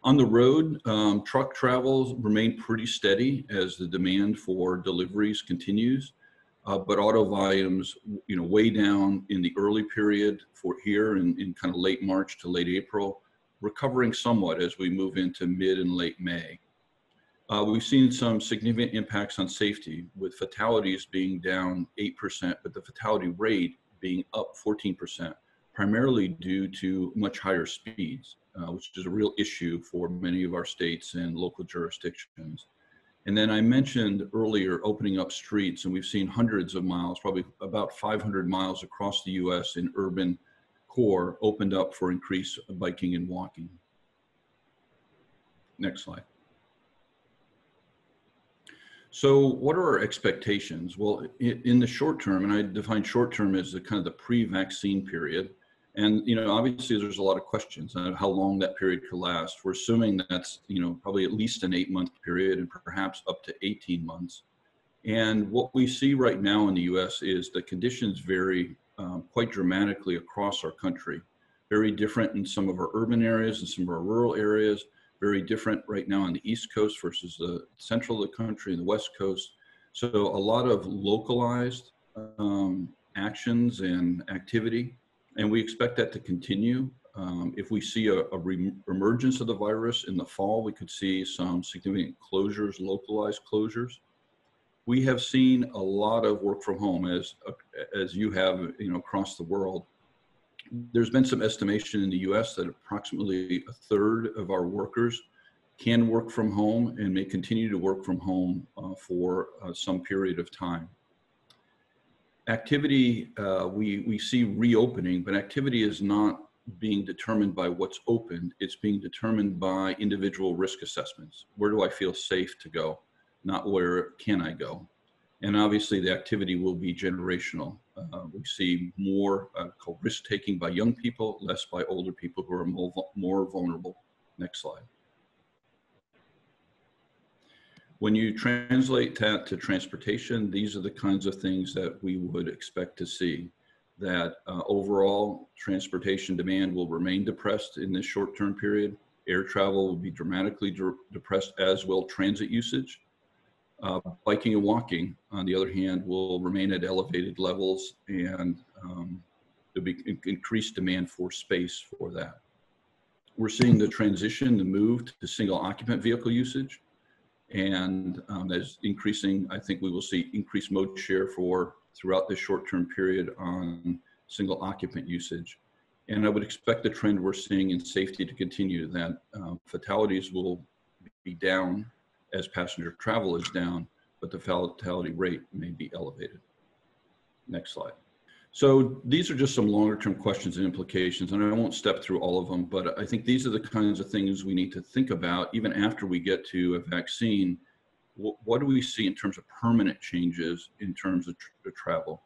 On the road, um, truck travel remained pretty steady as the demand for deliveries continues. Uh, but auto volumes, you know, way down in the early period for here in, in kind of late March to late April, recovering somewhat as we move into mid and late May. Uh, we've seen some significant impacts on safety with fatalities being down 8%, but the fatality rate being up 14%, primarily due to much higher speeds, uh, which is a real issue for many of our states and local jurisdictions. And then I mentioned earlier opening up streets, and we've seen hundreds of miles, probably about 500 miles across the US in urban core opened up for increased biking and walking. Next slide. So what are our expectations? Well, in the short term, and I define short term as the kind of the pre-vaccine period, and you know, obviously, there's a lot of questions on how long that period could last. We're assuming that's you know probably at least an eight-month period, and perhaps up to 18 months. And what we see right now in the U.S. is the conditions vary um, quite dramatically across our country. Very different in some of our urban areas and some of our rural areas. Very different right now on the East Coast versus the central of the country and the West Coast. So a lot of localized um, actions and activity and we expect that to continue. Um, if we see a, a emergence of the virus in the fall, we could see some significant closures, localized closures. We have seen a lot of work from home, as as you have, you know, across the world. There's been some estimation in the U.S. that approximately a third of our workers can work from home and may continue to work from home uh, for uh, some period of time activity, uh, we, we see reopening, but activity is not being determined by what's opened. It's being determined by individual risk assessments. Where do I feel safe to go? Not where can I go? And obviously the activity will be generational. Uh, we see more uh, risk taking by young people, less by older people who are more, more vulnerable. Next slide. When you translate that to transportation, these are the kinds of things that we would expect to see. That uh, overall transportation demand will remain depressed in this short term period. Air travel will be dramatically de depressed, as will transit usage. Uh, biking and walking, on the other hand, will remain at elevated levels and um, there'll be increased demand for space for that. We're seeing the transition, the move to single occupant vehicle usage and um, as increasing, I think we will see increased mode share for throughout this short-term period on single occupant usage. And I would expect the trend we're seeing in safety to continue, that uh, fatalities will be down as passenger travel is down, but the fatality rate may be elevated. Next slide. So these are just some longer term questions and implications, and I won't step through all of them, but I think these are the kinds of things we need to think about even after we get to a vaccine. What, do we see in terms of permanent changes in terms of tra travel?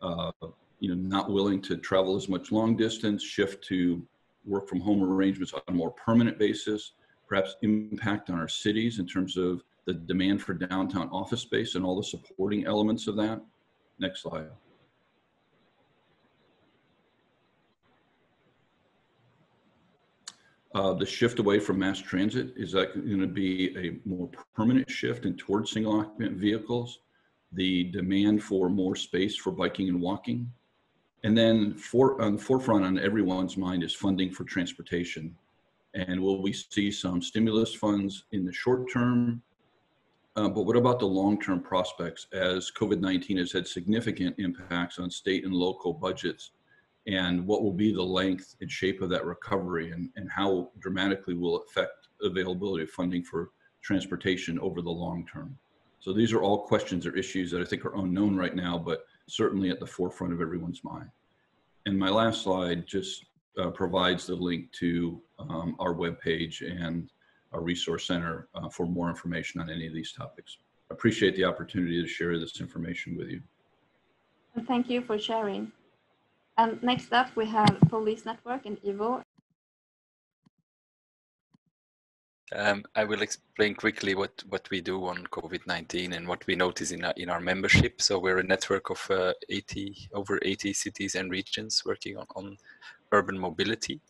Uh, you know, not willing to travel as much long distance, shift to work from home arrangements on a more permanent basis, perhaps impact on our cities in terms of the demand for downtown office space and all the supporting elements of that. Next slide. Uh, the shift away from mass transit, is that going to be a more permanent shift and towards single occupant vehicles? The demand for more space for biking and walking? And then for, on the forefront on everyone's mind is funding for transportation. And will we see some stimulus funds in the short term? Uh, but what about the long-term prospects as COVID-19 has had significant impacts on state and local budgets and what will be the length and shape of that recovery and, and how dramatically will it affect availability of funding for transportation over the long term. So these are all questions or issues that I think are unknown right now, but certainly at the forefront of everyone's mind. And my last slide just uh, provides the link to um, our webpage and our resource center uh, for more information on any of these topics. I appreciate the opportunity to share this information with you. Thank you for sharing. And next up, we have POLIS Network and Ivo. Um, I will explain quickly what, what we do on COVID-19 and what we notice in our, in our membership. So we're a network of uh, 80, over 80 cities and regions working on, on urban mobility.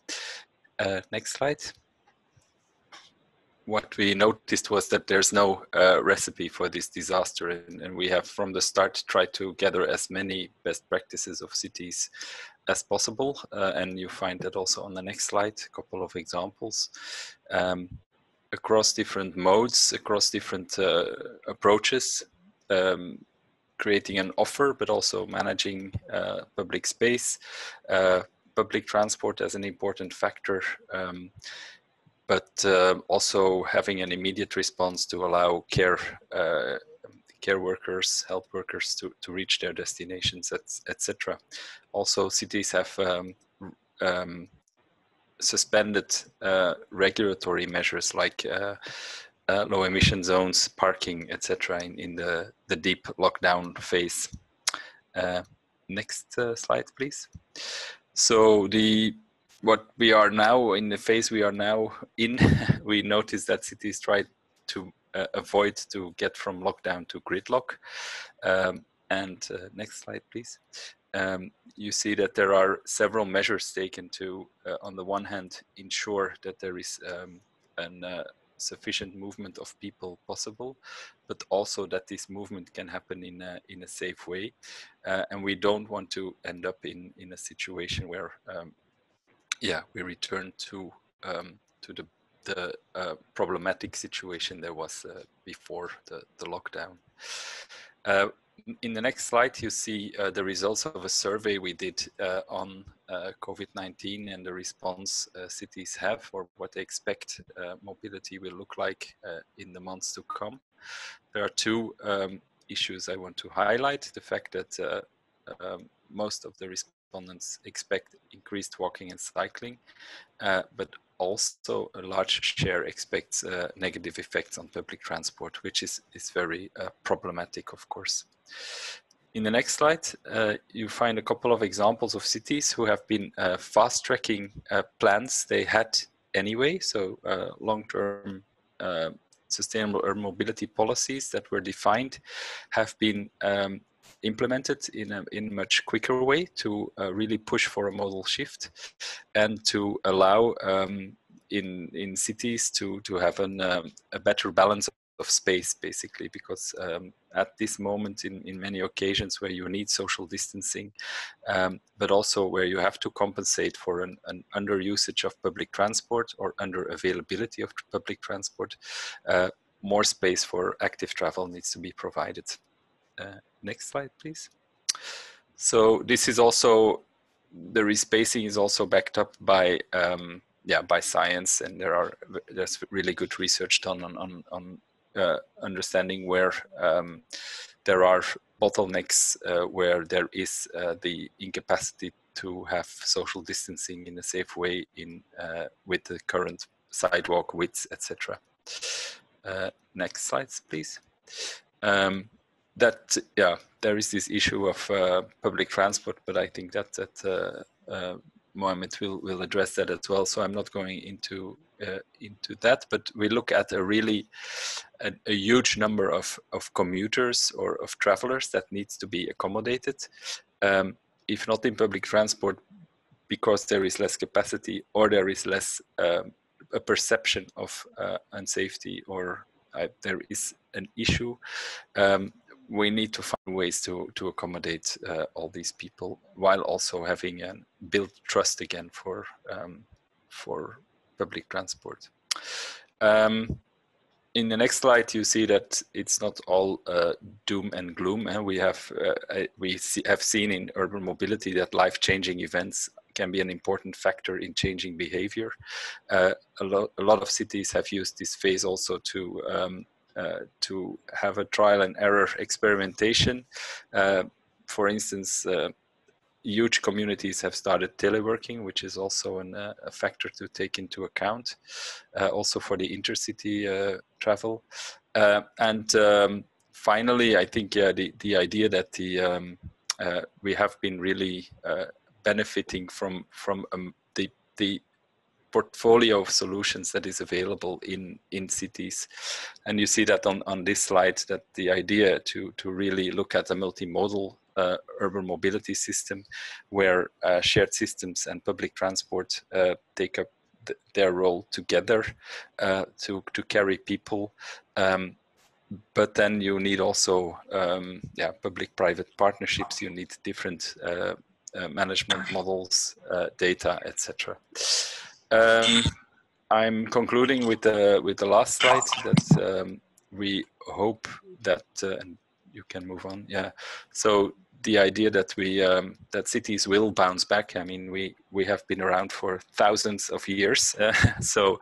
Uh, next slide. What we noticed was that there's no uh, recipe for this disaster and, and, we have from the start tried to gather as many best practices of cities as possible. Uh, and you find that also on the next slide, a couple of examples. Um, across different modes, across different uh, approaches, um, creating an offer, but also managing uh, public space, uh, public transport as an important factor, um, but uh, also having an immediate response to allow care uh, care workers, health workers to, to reach their destinations, etc. Also, cities have um, um, suspended uh, regulatory measures like uh, uh, low emission zones, parking, etc. In, in the, the deep lockdown phase. Uh, next uh, slide, please. So the what we are now in the phase we are now in, we notice that cities try to uh, avoid to get from lockdown to gridlock. Um, and next slide, please um, you see that there are several measures taken to, uh, on the one hand, ensure that there is um, an uh, sufficient movement of people possible, but also that this movement can happen in a, in a safe way. Uh, and we don't want to end up in, in a situation where, um, yeah, we return to, um, to the, the uh, problematic situation there was uh, before the, the lockdown. In the next slide, you see uh, the results of a survey we did uh, on uh, COVID-19 and the response uh, cities have or what they expect uh, mobility will look like uh, in the months to come. There are two um, issues I want to highlight. The fact that um, most of the respondents expect increased walking and cycling, but also a large share expects negative effects on public transport, which is, is very problematic, of course. In the next slide, uh, you find a couple of examples of cities who have been uh, fast tracking uh, plans they had anyway. So uh, long-term uh, sustainable urban mobility policies that were defined have been um, implemented in a in much quicker way to uh, really push for a modal shift and to allow um, in in cities to to have an, um, a better balance of space basically because um, at this moment in, in many occasions where you need social distancing um, but also where you have to compensate for an, an under usage of public transport or under availability of public transport uh, more space for active travel needs to be provided. Uh, next slide please. So this is also the respacing is also backed up by um, yeah by science and there are there's really good research done on on, on uh, understanding where um, there are bottlenecks uh, where there is uh, the incapacity to have social distancing in a safe way in with the current sidewalk widths, etc. next slides, please. Um, that yeah there is this issue of uh, public transport but i think that that uh, uh, Mohamed will will address that as well so i'm not going into uh, into that, but we look at a really a, a, huge number of, of commuters or of travelers that needs to be accommodated. Um, if not in public transport, because there is less capacity or there is less um, a perception of uh, unsafety or uh, there is an issue, um, we need to find ways to to accommodate uh, all these people while also having and build trust again for um, for public transport. Um, in the next slide, you see that it's not all uh, doom and gloom, and we have uh, we see, have seen in urban mobility that life-changing events can be an important factor in changing behavior. Uh, a, lo a, lot of cities have used this phase also to um, uh, to have a trial and error experimentation. Uh, for instance, uh, huge communities have started teleworking, which is also an, uh, a factor to take into account, uh, also for the intercity uh, travel. Uh, and um, finally, I think yeah, the, the idea that the um, uh, we have been really uh, benefiting from from um, the the portfolio of solutions that is available in in cities. And you see that on on this slide that the idea to to really look at a multimodal uh, urban mobility system where uh, shared systems and public transport uh, take up th their role together uh, to to carry people um, but then you need also um, yeah public private partnerships. You need different uh, uh, management models uh, data etc um, i'm concluding with the with the last slide that um, we hope that uh, and you can move on yeah so the idea that we um, that cities will bounce back. I mean, we we have been around for thousands of years, uh, so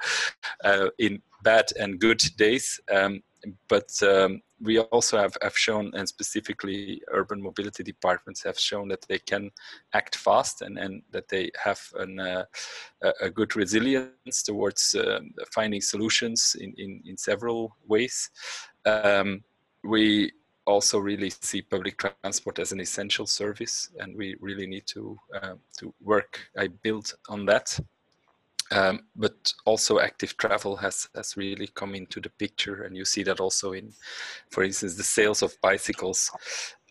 uh, in bad and good days, um, but um, we also have, have shown, and specifically urban mobility departments have shown that they can act fast and, and that they have an, uh, a good resilience towards uh, finding solutions in, in, in several ways. Um, we also really see public transport as an essential service and we really need to, uh, to work, I build on that. Um, but also active travel has, has really come into the picture and you see that also in, for instance, the sales of bicycles.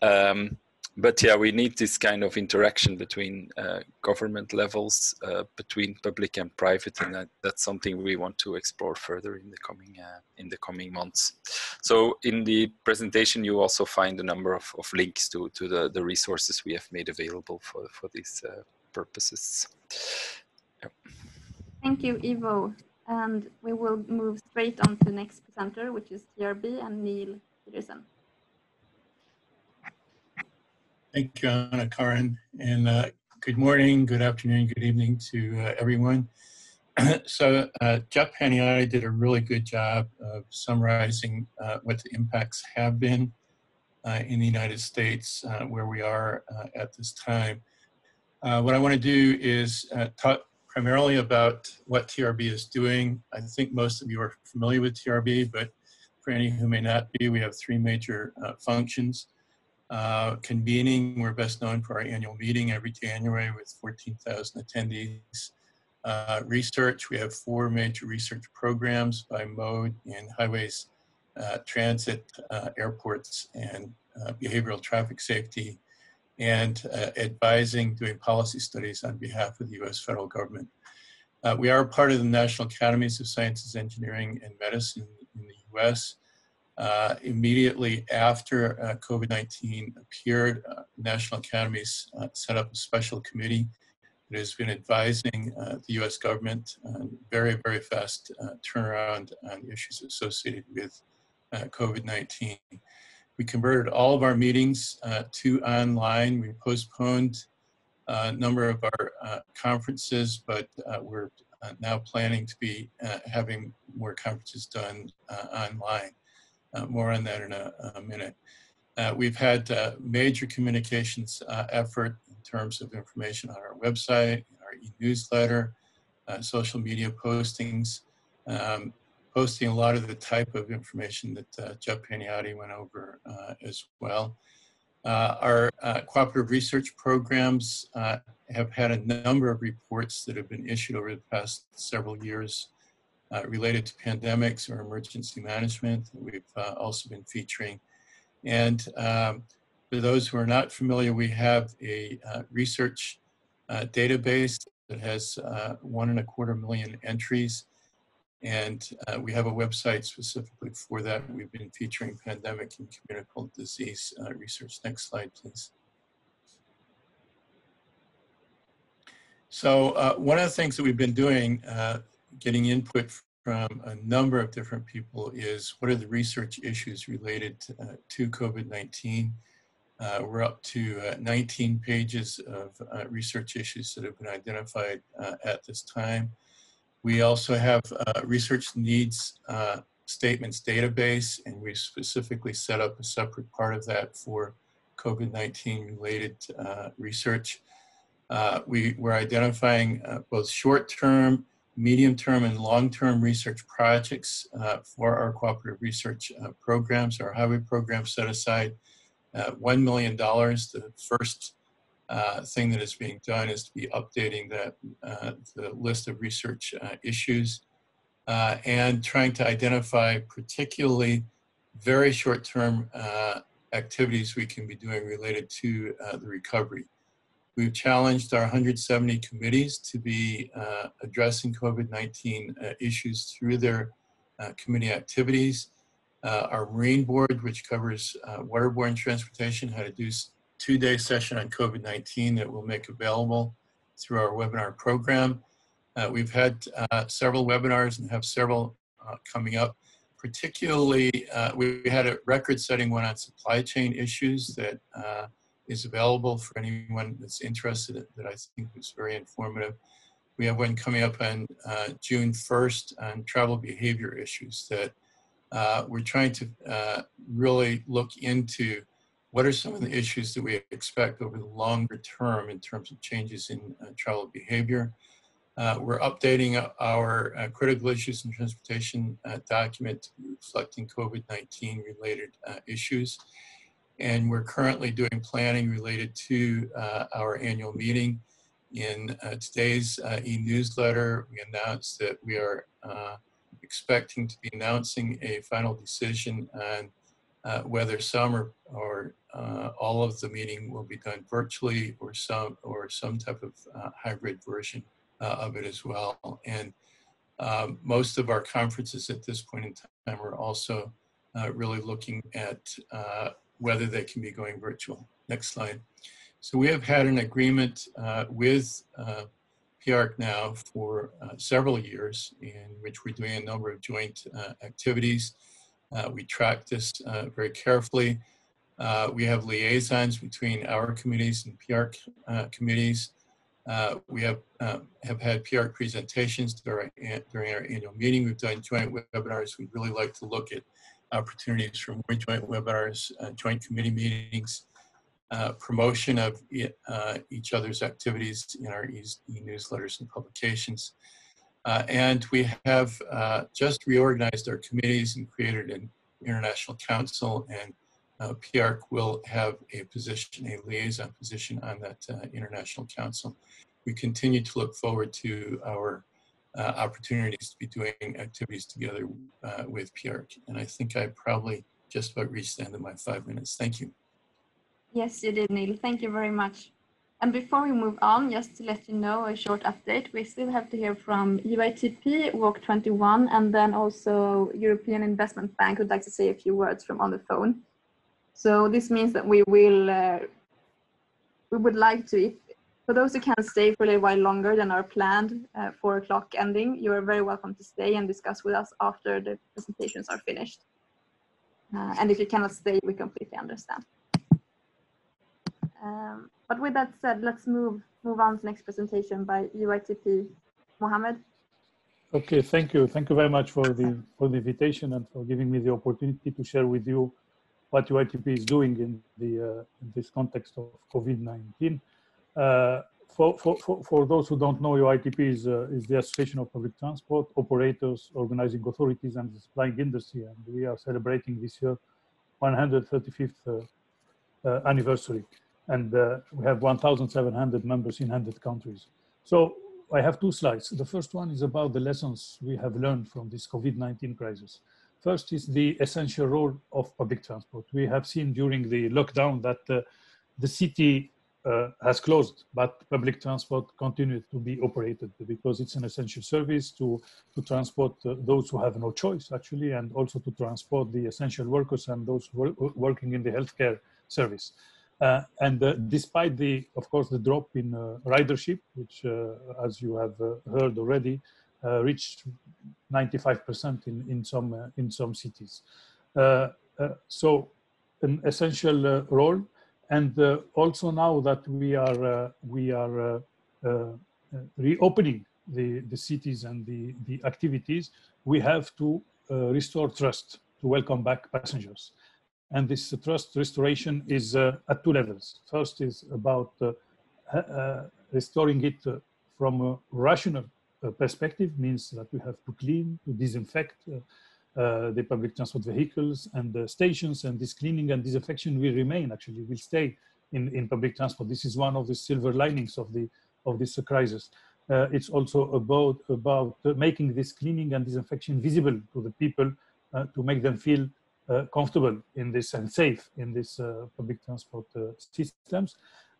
Um, but yeah, we need this kind of interaction between uh, government levels, uh, between public and private, and that, that's something we want to explore further in the coming uh, in the coming months. So in the presentation, you also find a number of, of links to to the the resources we have made available for for these uh, purposes. Thank you, Ivo. And we will move straight on to the next presenter, which is TRB and Neil Pedersen. Thank you, Anna Karin. And uh, good morning, good afternoon, good evening to uh, everyone. so uh, Jeff Paniati did a really good job of summarizing uh, what the impacts have been uh, in the United States, uh, where we are at this time. what I want to do is talk primarily about what TRB is doing. I think most of you are familiar with TRB, but for any who may not be, we have three major uh, functions. Uh, convening, we're best known for our annual meeting every January with 14,000 attendees. Uh, research, we have four major research programs by mode in highways, uh, transit, uh, airports, and uh, behavioral traffic safety and uh, advising, doing policy studies on behalf of the US federal government. Uh, we are part of the National Academies of Sciences, Engineering, and Medicine in the US. Uh, immediately after uh, COVID-19 appeared, uh, National Academies uh, set up a special committee that has been advising the US government on very, very fast turnaround on issues associated with COVID-19. We converted all of our meetings uh, to online. We postponed uh, a number of our uh, conferences, but uh, we're uh, now planning to be uh, having more conferences done online. more on that in a, a minute. we've had major communications effort in terms of information on our website, our e-newsletter, social media postings. Um, posting a lot of the type of information that uh, Jeff Paniati went over uh, as well. Uh, our uh, cooperative research programs uh, have had a number of reports that have been issued over the past several years uh, related to pandemics or emergency management that we've also been featuring. And um, for those who are not familiar, we have a research database that has one and a quarter million entries and uh, we have a website specifically for that. We've been featuring pandemic and communicable disease uh, research. Next slide, please. So uh, one of the things that we've been doing, uh, getting input from a number of different people is what are the research issues related to, uh, to COVID-19? Uh, we're up to 19 pages of research issues that have been identified at this time. We also have uh, research needs uh, statements database, and we specifically set up a separate part of that for COVID-19 related uh, research. Uh, we, we're identifying uh, both short-term, medium-term, and long-term research projects uh, for our cooperative research programs. Our highway program set aside $1 million the first uh, thing that is being done is to be updating that, uh, the list of research uh, issues uh, and trying to identify particularly very short-term uh, activities we can be doing related to the recovery. We've challenged our 170 committees to be addressing COVID-19 issues through their committee activities. our Marine Board, which covers waterborne transportation, had to do two-day session on COVID-19 that we'll make available through our webinar program. Uh, we've had uh, several webinars and have several uh, coming up. Particularly, uh, we had a record-setting one on supply chain issues that uh, is available for anyone that's interested that I think was very informative. We have one coming up on uh, June 1st on travel behavior issues that we're trying to really look into what are some of the issues that we expect over the longer term in terms of changes in uh, travel behavior? Uh, we're updating our uh, critical issues in transportation uh, document reflecting COVID-19 related uh, issues. And we're currently doing planning related to uh, our annual meeting. In today's e-newsletter, we announced that we are expecting to be announcing a final decision on uh, whether some or, or uh, all of the meeting will be done virtually or some or some type of uh, hybrid version uh, of it as well. And um, most of our conferences at this point in time are also uh, really looking at uh, whether they can be going virtual. Next slide. So we have had an agreement with PIARC now for several years in which we're doing a number of joint activities. Uh, we track this uh, very carefully. Uh, we have liaisons between our committees and PIARC uh, committees. Uh, we have um, have had PIARC presentations during, during our annual meeting. We've done joint webinars. We'd really like to look at opportunities for more joint webinars, uh, joint committee meetings, promotion of each other's activities in our e-newsletters and publications. Uh, and we have uh, just reorganized our committees and created an international council and uh, PIARC will have a position, a liaison position on that uh, international council. We continue to look forward to our uh, opportunities to be doing activities together uh, with PIARC. And I think I probably just about reached the end of my five minutes. Thank you. Yes, you did, Neil. Thank you very much. And before we move on, just to let you know a short update, we still have to hear from UITP, Walk 21, and then also European Investment Bank would like to say a few words from on the phone. So this means that we will, uh, we would like to, if, for those who can stay for a little while longer than our planned uh, four o'clock ending, you are very welcome to stay and discuss with us after the presentations are finished. Uh, and if you cannot stay, we completely understand. Um, but with that said, let's move move on to next presentation by UITP. Mohamed. Okay, thank you. Thank you very much for the for the invitation and for giving me the opportunity to share with you what UITP is doing in the uh, in this context of COVID-19. Uh, for, for, for, for those who don't know, UITP is, uh, is the Association of Public Transport Operators, Organizing Authorities and the Supplying Industry, and we are celebrating this year 135th uh, uh, anniversary and uh, we have 1,700 members in 100 countries. So I have two slides. The first one is about the lessons we have learned from this COVID-19 crisis. First is the essential role of public transport. We have seen during the lockdown that uh, the city uh, has closed, but public transport continued to be operated because it's an essential service to, to transport uh, those who have no choice, actually, and also to transport the essential workers and those working in the healthcare service. Uh, and uh, despite the, of course, the drop in uh, ridership, which, as you have heard already, reached 95% in, in, some, uh, in some cities. Uh, uh, so an essential role. And also now that we are, we are reopening the, the cities and the, the activities, we have to uh, restore trust to welcome back passengers. And this trust restoration is uh, at two levels. First is about uh, uh, restoring it from a rational perspective, means that we have to clean, to disinfect uh, the public transport vehicles and the stations and this cleaning and disinfection will remain actually will stay in, in public transport. This is one of the silver linings of the of this crisis. Uh, it's also about about uh, making this cleaning and disinfection visible to the people uh, to make them feel uh, comfortable in this and safe in this uh, public transport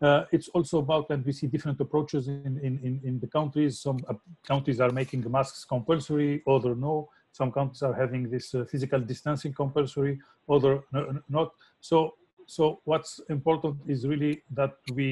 uh, it's also about that we see different approaches in, in, in, in the countries. Some countries are making masks compulsory, other no. Some countries are having this physical distancing compulsory, other not. So, so what's important is really that we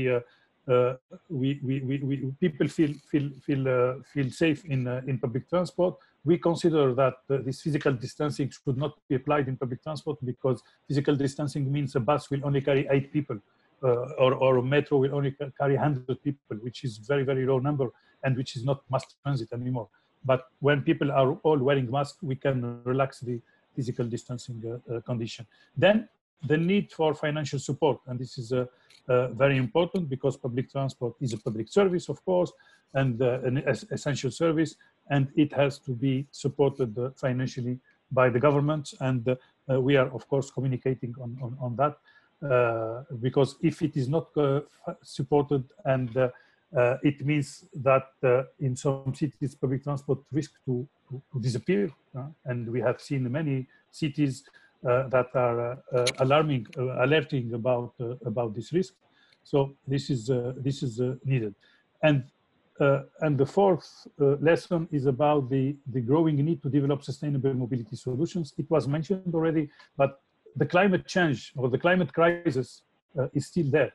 uh, we, we, we, we, people feel feel feel uh, feel safe in uh, in public transport. We consider that this physical distancing should not be applied in public transport because physical distancing means a bus will only carry eight people, or or a metro will only carry hundred people, which is very very low number and which is not mass transit anymore. But when people are all wearing masks, we can relax the physical distancing uh, uh, condition. Then the need for financial support, and this is uh, uh, very important because public transport is a public service, of course, and uh, an essential service, and it has to be supported uh, financially by the government. And uh, we are, of course, communicating on, on, on that Uh, because if it is not uh, supported and uh, it means that in some cities public transport risk to, to, disappear. and we have seen many cities uh, that are uh, alarming, uh, alerting about about this risk. So this is this is needed, and and the fourth lesson is about the the growing need to develop sustainable mobility solutions. It was mentioned already, but the climate change or the climate crisis is still there,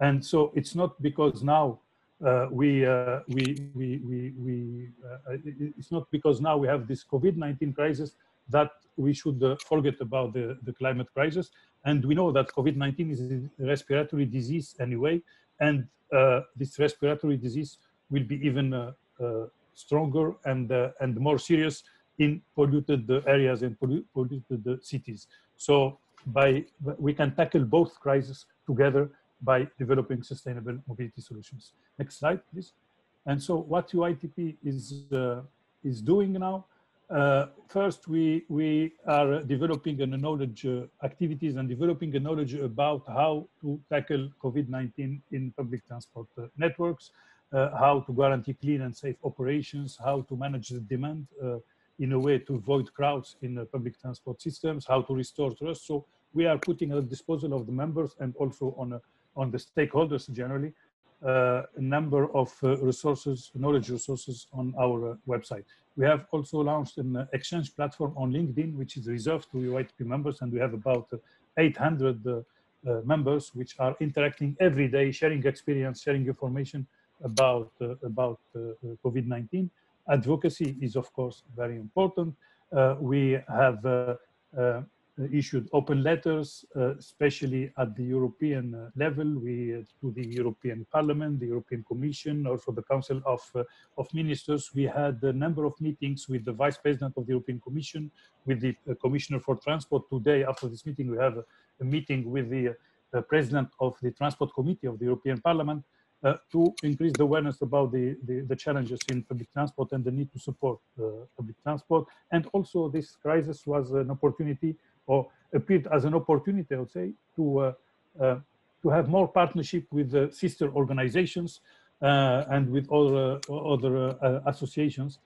and so it's not because now uh, we, uh, we, we, we, we uh, it's not because now we have this COVID-19 crisis that we should uh, forget about the, the climate crisis. And we know that COVID-19 is a respiratory disease anyway, and uh, this respiratory disease will be even uh, uh stronger and, uh, and more serious in polluted areas and polluted cities. So by, we can tackle both crises together by developing sustainable mobility solutions. Next slide, please. And so what UITP is, uh, is doing now uh, first, we, we are developing a knowledge uh, activities and developing a knowledge about how to tackle COVID-19 in public transport uh, networks, uh, how to guarantee clean and safe operations, how to manage the demand uh, in a way to avoid crowds in uh, public transport systems, how to restore trust. So we are putting at the disposal of the members and also on, uh, on the stakeholders generally uh, a number of uh, resources, knowledge resources on our uh, website. We have also launched an exchange platform on LinkedIn, which is reserved to UITP members, and we have about 800 uh, members which are interacting every day, sharing experience, sharing information about, about COVID-19. Advocacy is, of course, very important. we have uh, issued open letters, uh, especially at the European uh, level, we to the European Parliament, the European Commission, also the Council of of Ministers. We had a number of meetings with the Vice President of the European Commission, with the Commissioner for Transport. Today, after this meeting, we have a meeting with the President of the Transport Committee of the European Parliament. Uh, to increase the awareness about the, the, the, challenges in public transport and the need to support uh, public transport. And also this crisis was an opportunity or appeared as an opportunity, I would say, to, uh, uh, to have more partnership with the sister organizations uh, and with other, other associations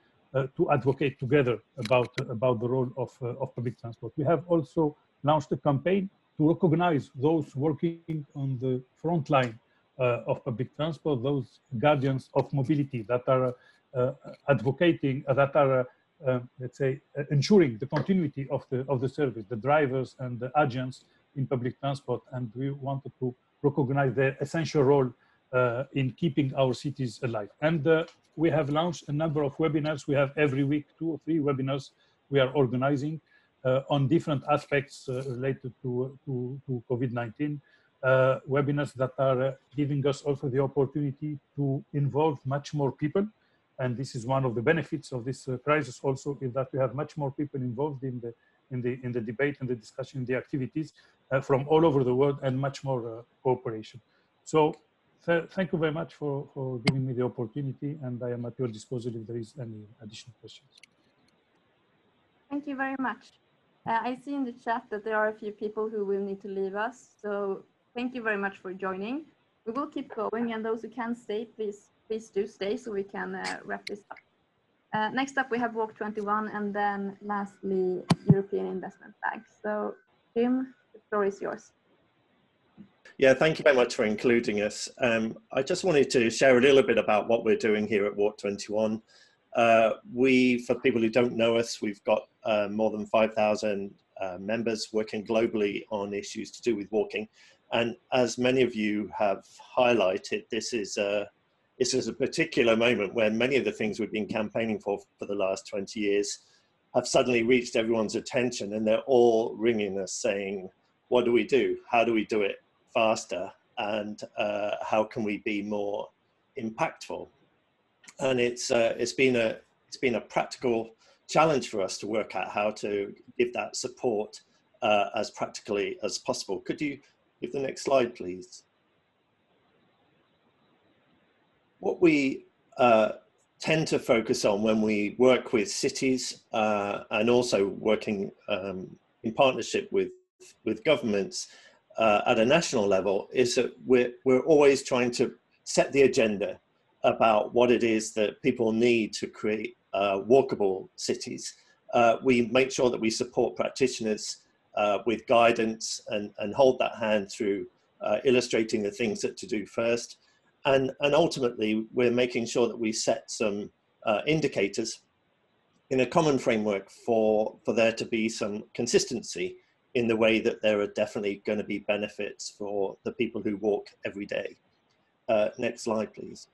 to advocate together about, about the role of, of public transport. We have also launched a campaign to recognize those working on the front line uh, of public transport, those guardians of mobility that are uh, advocating, uh, that are uh, let's say, uh, ensuring the continuity of the, of the service, the drivers and the agents in public transport. And we wanted to recognize their essential role uh, in keeping our cities alive. And uh, we have launched a number of webinars. We have every week two or three webinars we are organizing uh, on different aspects uh, related to, to, to COVID-19. Webinars that are giving us also the opportunity to involve much more people. And this is one of the benefits of this uh, crisis also is that we have much more people involved in the in the in the debate and the discussion the activities uh, from all over the world and much more uh, cooperation. So th thank you very much for for giving me the opportunity and i am at your disposal if there is any additional questions. Thank you very much. Uh, i see in the chat that there are a few people who will need to leave us so thank you very much for joining. We will keep going, and those who can stay, please please do stay so we can uh, wrap this up. Uh, next up, we have Walk 21, and then lastly, European Investment Bank. So, Jim, the floor is yours. Yeah, thank you very much for including us. Um, I just wanted to share a little bit about what we're doing here at Walk 21. Uh, we, for people who don't know us, we've got uh, more than 5,000 uh, members working globally on issues to do with walking. And as many of you have highlighted, this is a this is a particular moment where many of the things we've been campaigning for for the last 20 years have suddenly reached everyone's attention and they're all ringing us saying, what do we do? How do we do it faster? And uh, how can we be more impactful? And it's, uh, it's, been a, it's been a practical challenge for us to work out how to give that support uh, as practically as possible. Could you give the next slide, please? what we uh, tend to focus on when we work with cities uh, and also working um, in partnership with, with governments uh, at a national level is that we're, we're always trying to set the agenda about what it is that people need to create uh, walkable cities. Uh, we make sure that we support practitioners uh, with guidance and, and hold that hand through illustrating the things that to do first and, and ultimately, we're making sure that we set some uh, indicators in a common framework for, for there to be some consistency in the way that there are definitely going to be benefits for the people who walk every day. Uh, next slide, please.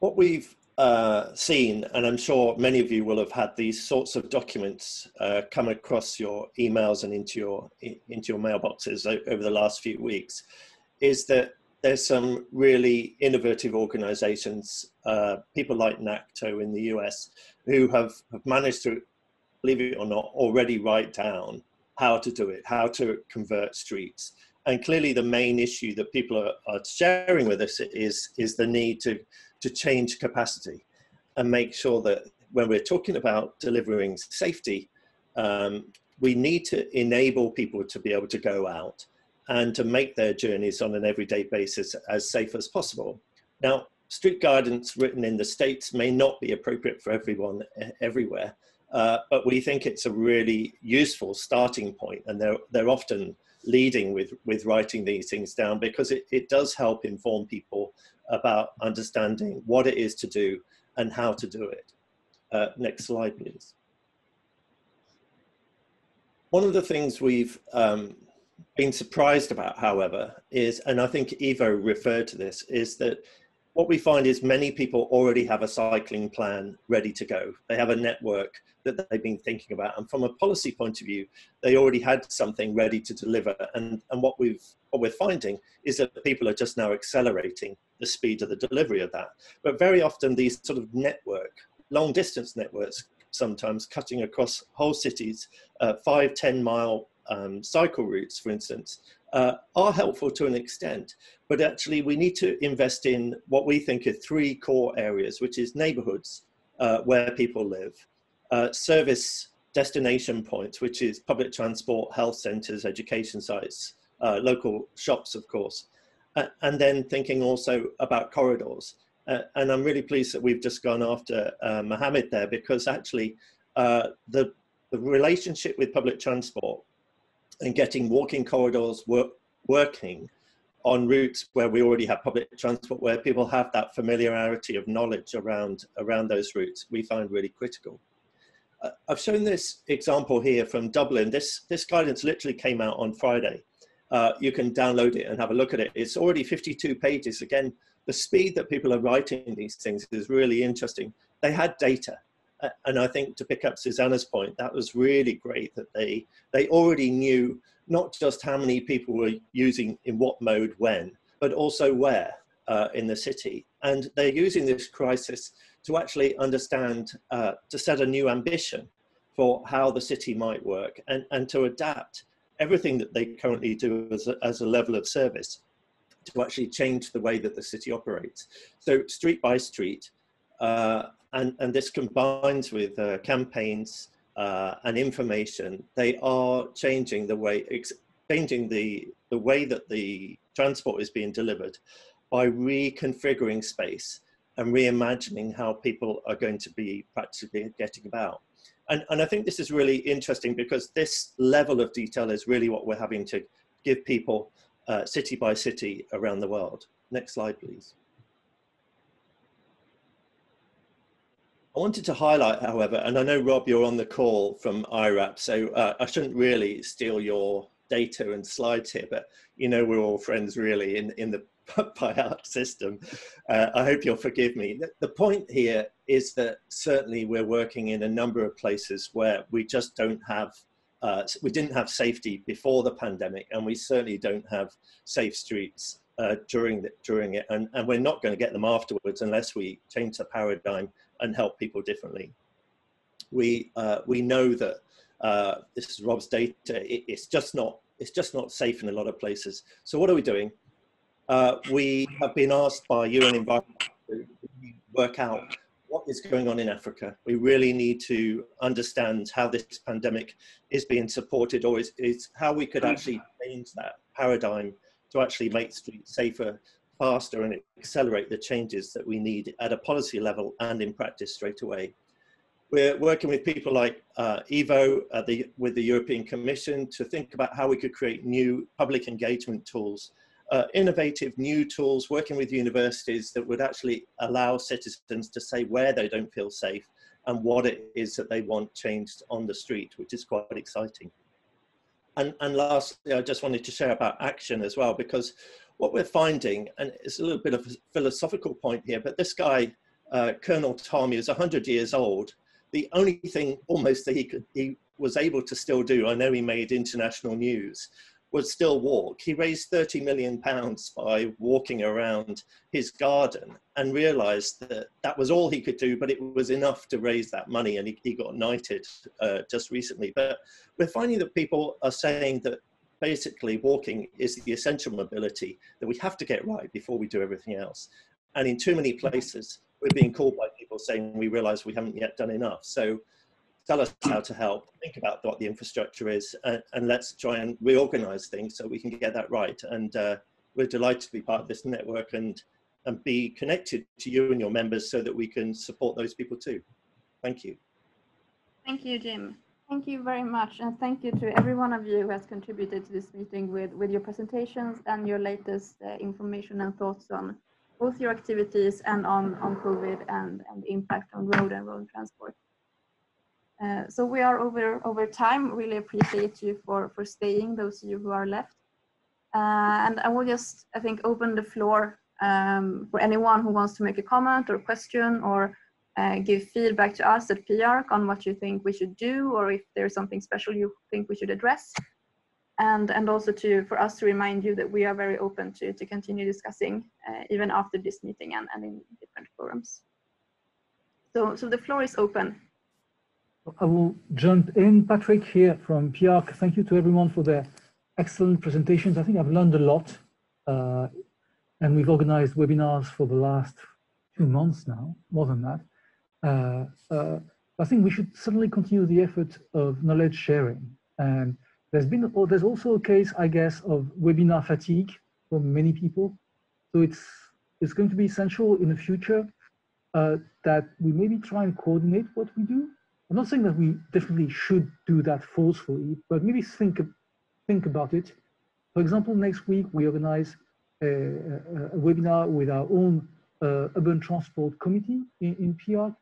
What we've uh, seen, and I'm sure many of you will have had these sorts of documents uh, come across your emails and into your into your mailboxes over the last few weeks, is that there's some really innovative organizations, uh, people like NACTO in the US, who have, have managed to, believe it or not, already write down how to do it, how to convert streets. And clearly the main issue that people are, are sharing with us is, is the need to to change capacity and make sure that when we're talking about delivering safety, um, we need to enable people to be able to go out and to make their journeys on an everyday basis as safe as possible. Now, street guidance written in the States may not be appropriate for everyone everywhere, uh, but we think it's a really useful starting point and they're, they're often leading with, with writing these things down because it, it does help inform people about understanding what it is to do and how to do it. Uh, next slide, please. One of the things we've um, been surprised about, however, is, and I think Ivo referred to this, is that what we find is many people already have a cycling plan ready to go. They have a network that they've been thinking about. And from a policy point of view, they already had something ready to deliver. And, and what, we've, what we're finding is that people are just now accelerating the speed of the delivery of that. But very often these sort of network, long distance networks, sometimes cutting across whole cities, uh, five, 10 mile um, cycle routes, for instance, uh, are helpful to an extent. But actually we need to invest in what we think are three core areas, which is neighborhoods uh, where people live, uh, service destination points, which is public transport, health centres, education sites, uh, local shops, of course, uh, and then thinking also about corridors. Uh, and I'm really pleased that we've just gone after Mohamed there because actually the, the relationship with public transport and getting walking corridors work, working on routes where we already have public transport, where people have that familiarity of knowledge around, around those routes, we find really critical. Uh, I've shown this example here from Dublin. This, this guidance literally came out on Friday. Uh, you can download it and have a look at it. It's already 52 pages. Again, the speed that people are writing these things is really interesting. They had data. And I think to pick up Susanna's point, that was really great that they, they already knew not just how many people were using in what mode when, but also where uh, in the city. And they're using this crisis to actually understand, uh, to set a new ambition for how the city might work and, and to adapt everything that they currently do as a, as a level of service to actually change the way that the city operates. So street by street, uh, and, and this combines with uh, campaigns uh, and information, they are changing the way, changing the, the way that the transport is being delivered by reconfiguring space and reimagining how people are going to be practically getting about. And, and I think this is really interesting because this level of detail is really what we're having to give people uh, city by city around the world. Next slide, please. I wanted to highlight, however, and I know Rob, you're on the call from IRAP, so uh, I shouldn't really steal your data and slides here, but you know we're all friends really in, in the PIARC system. Uh, I hope you'll forgive me. The, the point here is that certainly we're working in a number of places where we just don't have uh, we didn't have safety before the pandemic, and we certainly don't have safe streets uh, during the, during it, and, and we're not going to get them afterwards unless we change the paradigm and help people differently. We uh, we know that uh, this is Rob's data. It, it's just not it's just not safe in a lot of places. So what are we doing? Uh, we have been asked by UN Environment to work out what is going on in Africa. We really need to understand how this pandemic is being supported or is, is how we could actually change that paradigm to actually make streets safer, faster and accelerate the changes that we need at a policy level and in practice straight away. We're working with people like uh, Ivo the, with the European Commission to think about how we could create new public engagement tools uh, innovative new tools, working with universities that would actually allow citizens to say where they don't feel safe and what it is that they want changed on the street, which is quite exciting. And, and lastly, I just wanted to share about action as well, because what we're finding, and it's a little bit of a philosophical point here, but this guy, uh, Colonel Tom, is 100 years old. The only thing almost that he could, he was able to still do, I know he made international news, would still walk. He raised 30 million pounds by walking around his garden and realized that that was all he could do, but it was enough to raise that money. And he, he got knighted uh, just recently. But we're finding that people are saying that basically walking is the essential mobility that we have to get right before we do everything else. And in too many places, we're being called by people saying we realize we haven't yet done enough. So tell us how to help, think about what the infrastructure is, and, and let's try and reorganize things so we can get that right. And uh, we're delighted to be part of this network and, and be connected to you and your members so that we can support those people too. Thank you. Thank you, Jim. Thank you very much. And thank you to every one of you who has contributed to this meeting with, with your presentations and your latest uh, information and thoughts on both your activities and on, on COVID and, and the impact on road and road transport. Uh, so we are over over time. Really appreciate you for for staying. Those of you who are left, uh, and I will just I think open the floor um, for anyone who wants to make a comment or question or uh, give feedback to us at PIARC on what you think we should do or if there's something special you think we should address. And, and also to for us to remind you that we are very open to, to continue discussing uh, even after this meeting and, and in different forums. So, so the floor is open. I will jump in. Patrick here from PIARC. Thank you to everyone for their excellent presentations. I think I've learned a lot. Uh, and we've organized webinars for the last two months now, more than that. Uh, uh, I think we should certainly continue the effort of knowledge sharing. And there's been, oh, there's also a case, I guess, of webinar fatigue for many people. So it's, it's going to be essential in the future uh, that we maybe try and coordinate what we do I'm not saying that we definitely should do that forcefully, but maybe think think about it. For example, next week we organize a, a, a webinar with our own uh, urban transport committee in, in PIARC,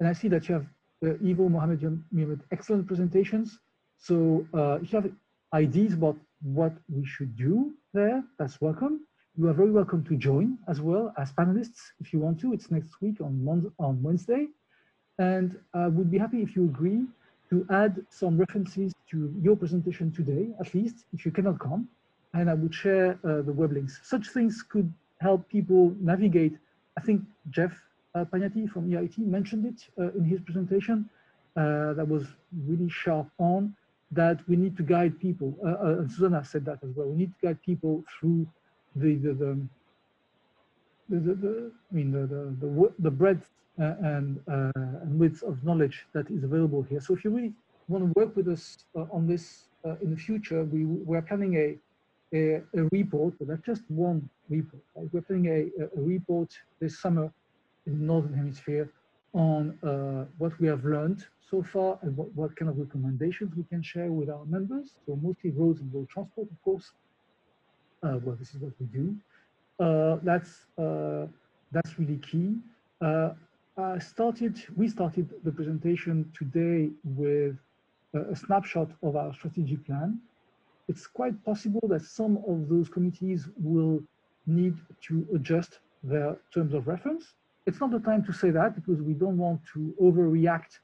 and I see that you have uh, Ivo Mohamed Mohamed excellent presentations. So uh, if you have ideas about what we should do there, that's welcome. You are very welcome to join as well as panelists if you want to. It's next week on, on Wednesday. And I would be happy if you agree to add some references to your presentation today, at least if you cannot come, and I would share uh, the web links. Such things could help people navigate. I think Jeff uh, from EIT mentioned it uh, in his presentation. Uh, that was really sharp on that we need to guide people. Uh, uh, Susanna said that as well. We need to guide people through the, the, the the, the, I mean, the, the, the, the breadth uh, and, uh, and width of knowledge that is available here. So if you really want to work with us uh, on this in the future, we, we're planning a, a, a, report, but that's just one report. Right? We're planning a, a, report this summer in the Northern Hemisphere on uh, what we have learned so far and what, what kind of recommendations we can share with our members. So mostly roads and road transport, of course. Uh, well, this is what we do. Uh, that's uh, that's really key. Uh, I started. We started the presentation today with a snapshot of our strategy plan. It's quite possible that some of those committees will need to adjust their terms of reference. It's not the time to say that because we don't want to overreact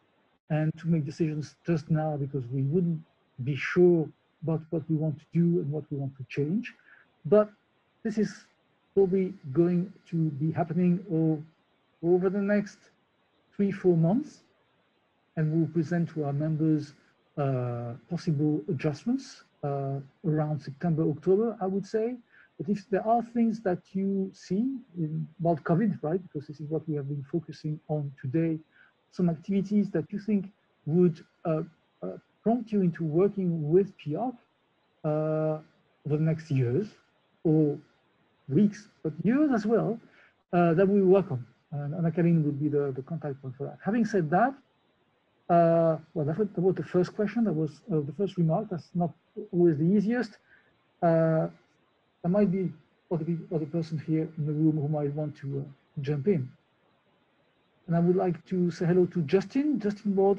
and to make decisions just now because we wouldn't be sure about what we want to do and what we want to change. But this is probably going to be happening over the next three, four months. And we'll present to our members uh, possible adjustments uh, around September, October, I would say. But if there are things that you see in, about COVID, right, because this is what we have been focusing on today, some activities that you think would uh, uh, prompt you into working with PIARC uh, over the next years or weeks, but years as well, uh, that we welcome. And Anna Karin would be the, the contact point for that. Having said that, uh, well, that was, the first question. That was uh, the first remark. That's not always the easiest. There might be other, other persons here in the room who might want to jump in. And I would like to say hello to Justin. Justin Ward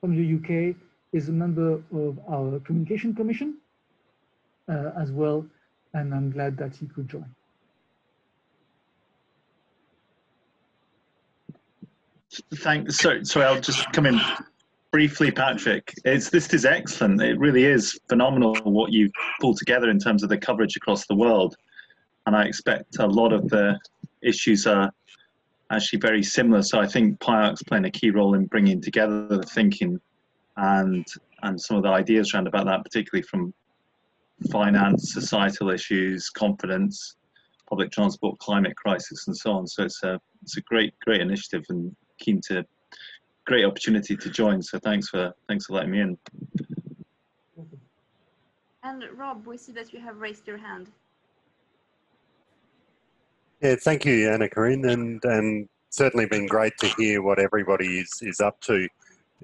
from the UK is a member of our Communication Commission uh, as well, and I'm glad that he could join. Thanks. So, so I'll just come in briefly, Patrick. It's this is excellent. It really is phenomenal what you've pulled together in terms of the coverage across the world, and I expect a lot of the issues are actually very similar. So I think PIARC's playing a key role in bringing together the thinking and and some of the ideas around about that, particularly from finance, societal issues, confidence, public transport, climate crisis, and so on. So it's a it's a great great initiative and keen to great opportunity to join. So thanks for thanks for letting me in. And Rob, we see that you have raised your hand. Yeah, thank you, Anna Karin, and and certainly been great to hear what everybody is is up to.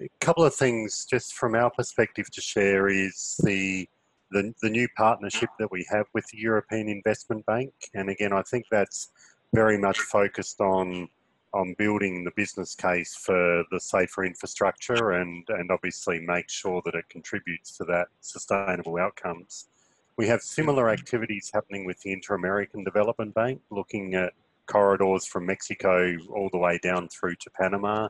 A couple of things just from our perspective to share is the the, the new partnership that we have with the European Investment Bank, and again, I think that's very much focused on on building the business case for the safer infrastructure and, and obviously make sure that it contributes to that sustainable outcomes. We have similar activities happening with the Inter-American Development Bank, looking at corridors from Mexico all the way down through to Panama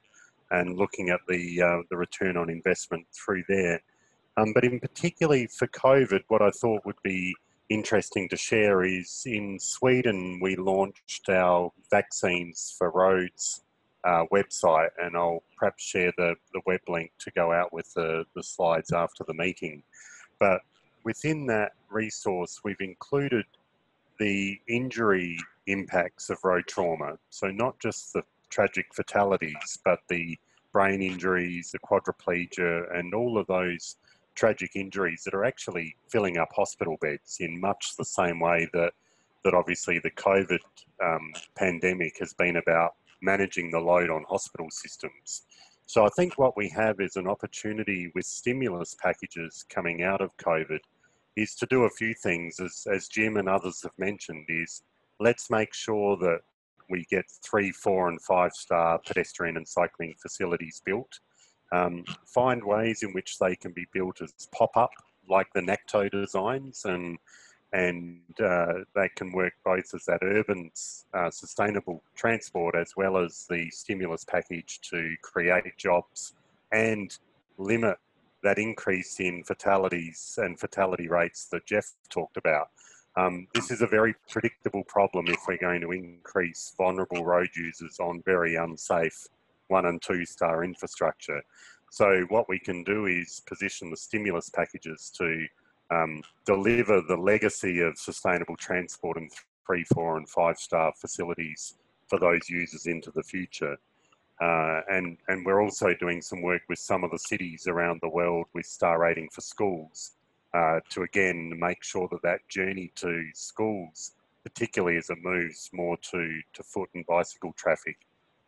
and looking at the, uh, the return on investment through there. Um, but in particularly for COVID, what I thought would be interesting to share is in Sweden, we launched our vaccines for roads uh, website, and I'll perhaps share the, the web link to go out with the, the slides after the meeting. But within that resource, we've included the injury impacts of road trauma. So, not just the tragic fatalities, but the brain injuries, the quadriplegia, and all of those tragic injuries that are actually filling up hospital beds in much the same way that that obviously the COVID um, pandemic has been about managing the load on hospital systems. So I think what we have is an opportunity with stimulus packages coming out of COVID is to do a few things, as, as Jim and others have mentioned, is let's make sure that we get three, four and five star pedestrian and cycling facilities built um, find ways in which they can be built as pop-up, like the NACTO designs, and and uh, they can work both as that urban uh, sustainable transport as well as the stimulus package to create jobs and limit that increase in fatalities and fatality rates that Jeff talked about. Um, this is a very predictable problem if we're going to increase vulnerable road users on very unsafe one and two star infrastructure. So what we can do is position the stimulus packages to um, deliver the legacy of sustainable transport and three, four, and five star facilities for those users into the future. Uh, and, and we're also doing some work with some of the cities around the world with star rating for schools uh, to again make sure that that journey to schools, particularly as it moves more to, to foot and bicycle traffic,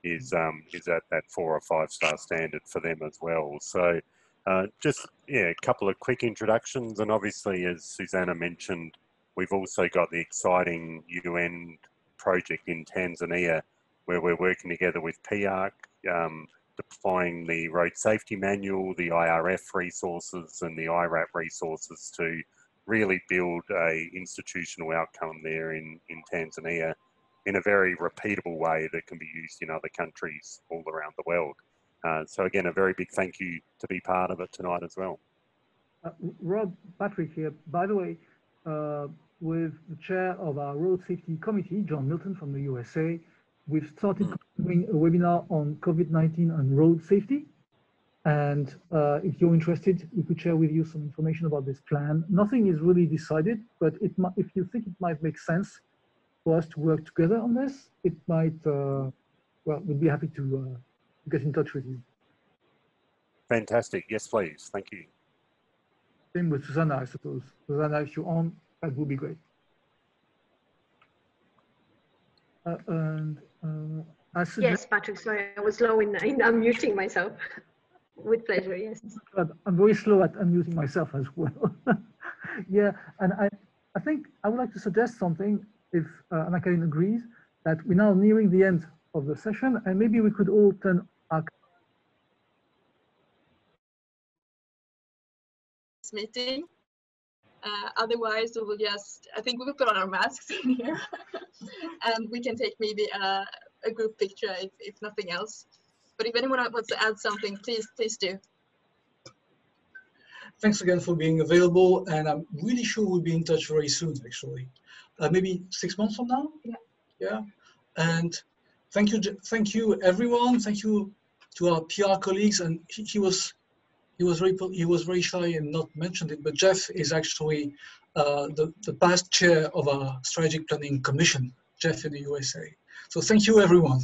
is um, is at that four or five star standard for them as well. So uh, just yeah, a couple of quick introductions, and obviously, as Susanna mentioned, we've also got the exciting UN project in Tanzania where we're working together with PIARC, um, deploying the road safety manual, the IRF resources, and the IRAP resources to really build a institutional outcome there in, in Tanzania in a very repeatable way that can be used in other countries all around the world. Uh, so again, a very big thank you to be part of it tonight as well. Uh, Rob Patrick here. By the way, uh, with the chair of our road safety committee, John Milton from the USA, we've started hmm. doing a webinar on COVID-19 and road safety. And uh, if you're interested, we could share with you some information about this plan. Nothing is really decided, but it if you think it might make sense for us to work together on this, it might, uh, well, we'd be happy to uh, get in touch with you. Fantastic. Yes, please. Thank you. Same with Susanna, I suppose. Susanna, if you're on, that would be great. Uh, and uh, yes, Patrick, sorry, I was slow in, in unmuting myself. With pleasure, yes. I'm very slow at unmuting myself as well. yeah, and I, I think I would like to suggest something if uh, Anna Karin agrees, that we're now nearing the end of the session and maybe we could all turn our meeting. Uh, otherwise, we will just, I think we will put on our masks in here and we can take maybe a, a group picture if, if nothing else. But if anyone wants to add something, please, please do. Thanks again for being available. And I'm really sure we'll be in touch very soon, actually uh, maybe six months from now. Yeah. Yeah. And thank you, thank you, everyone. Thank you to our PR colleagues. And he, he was he was very he was very shy and not mentioned it, but Jeff is actually uh, the the past chair of our strategic planning commission. Jeff in the USA. So thank you, everyone.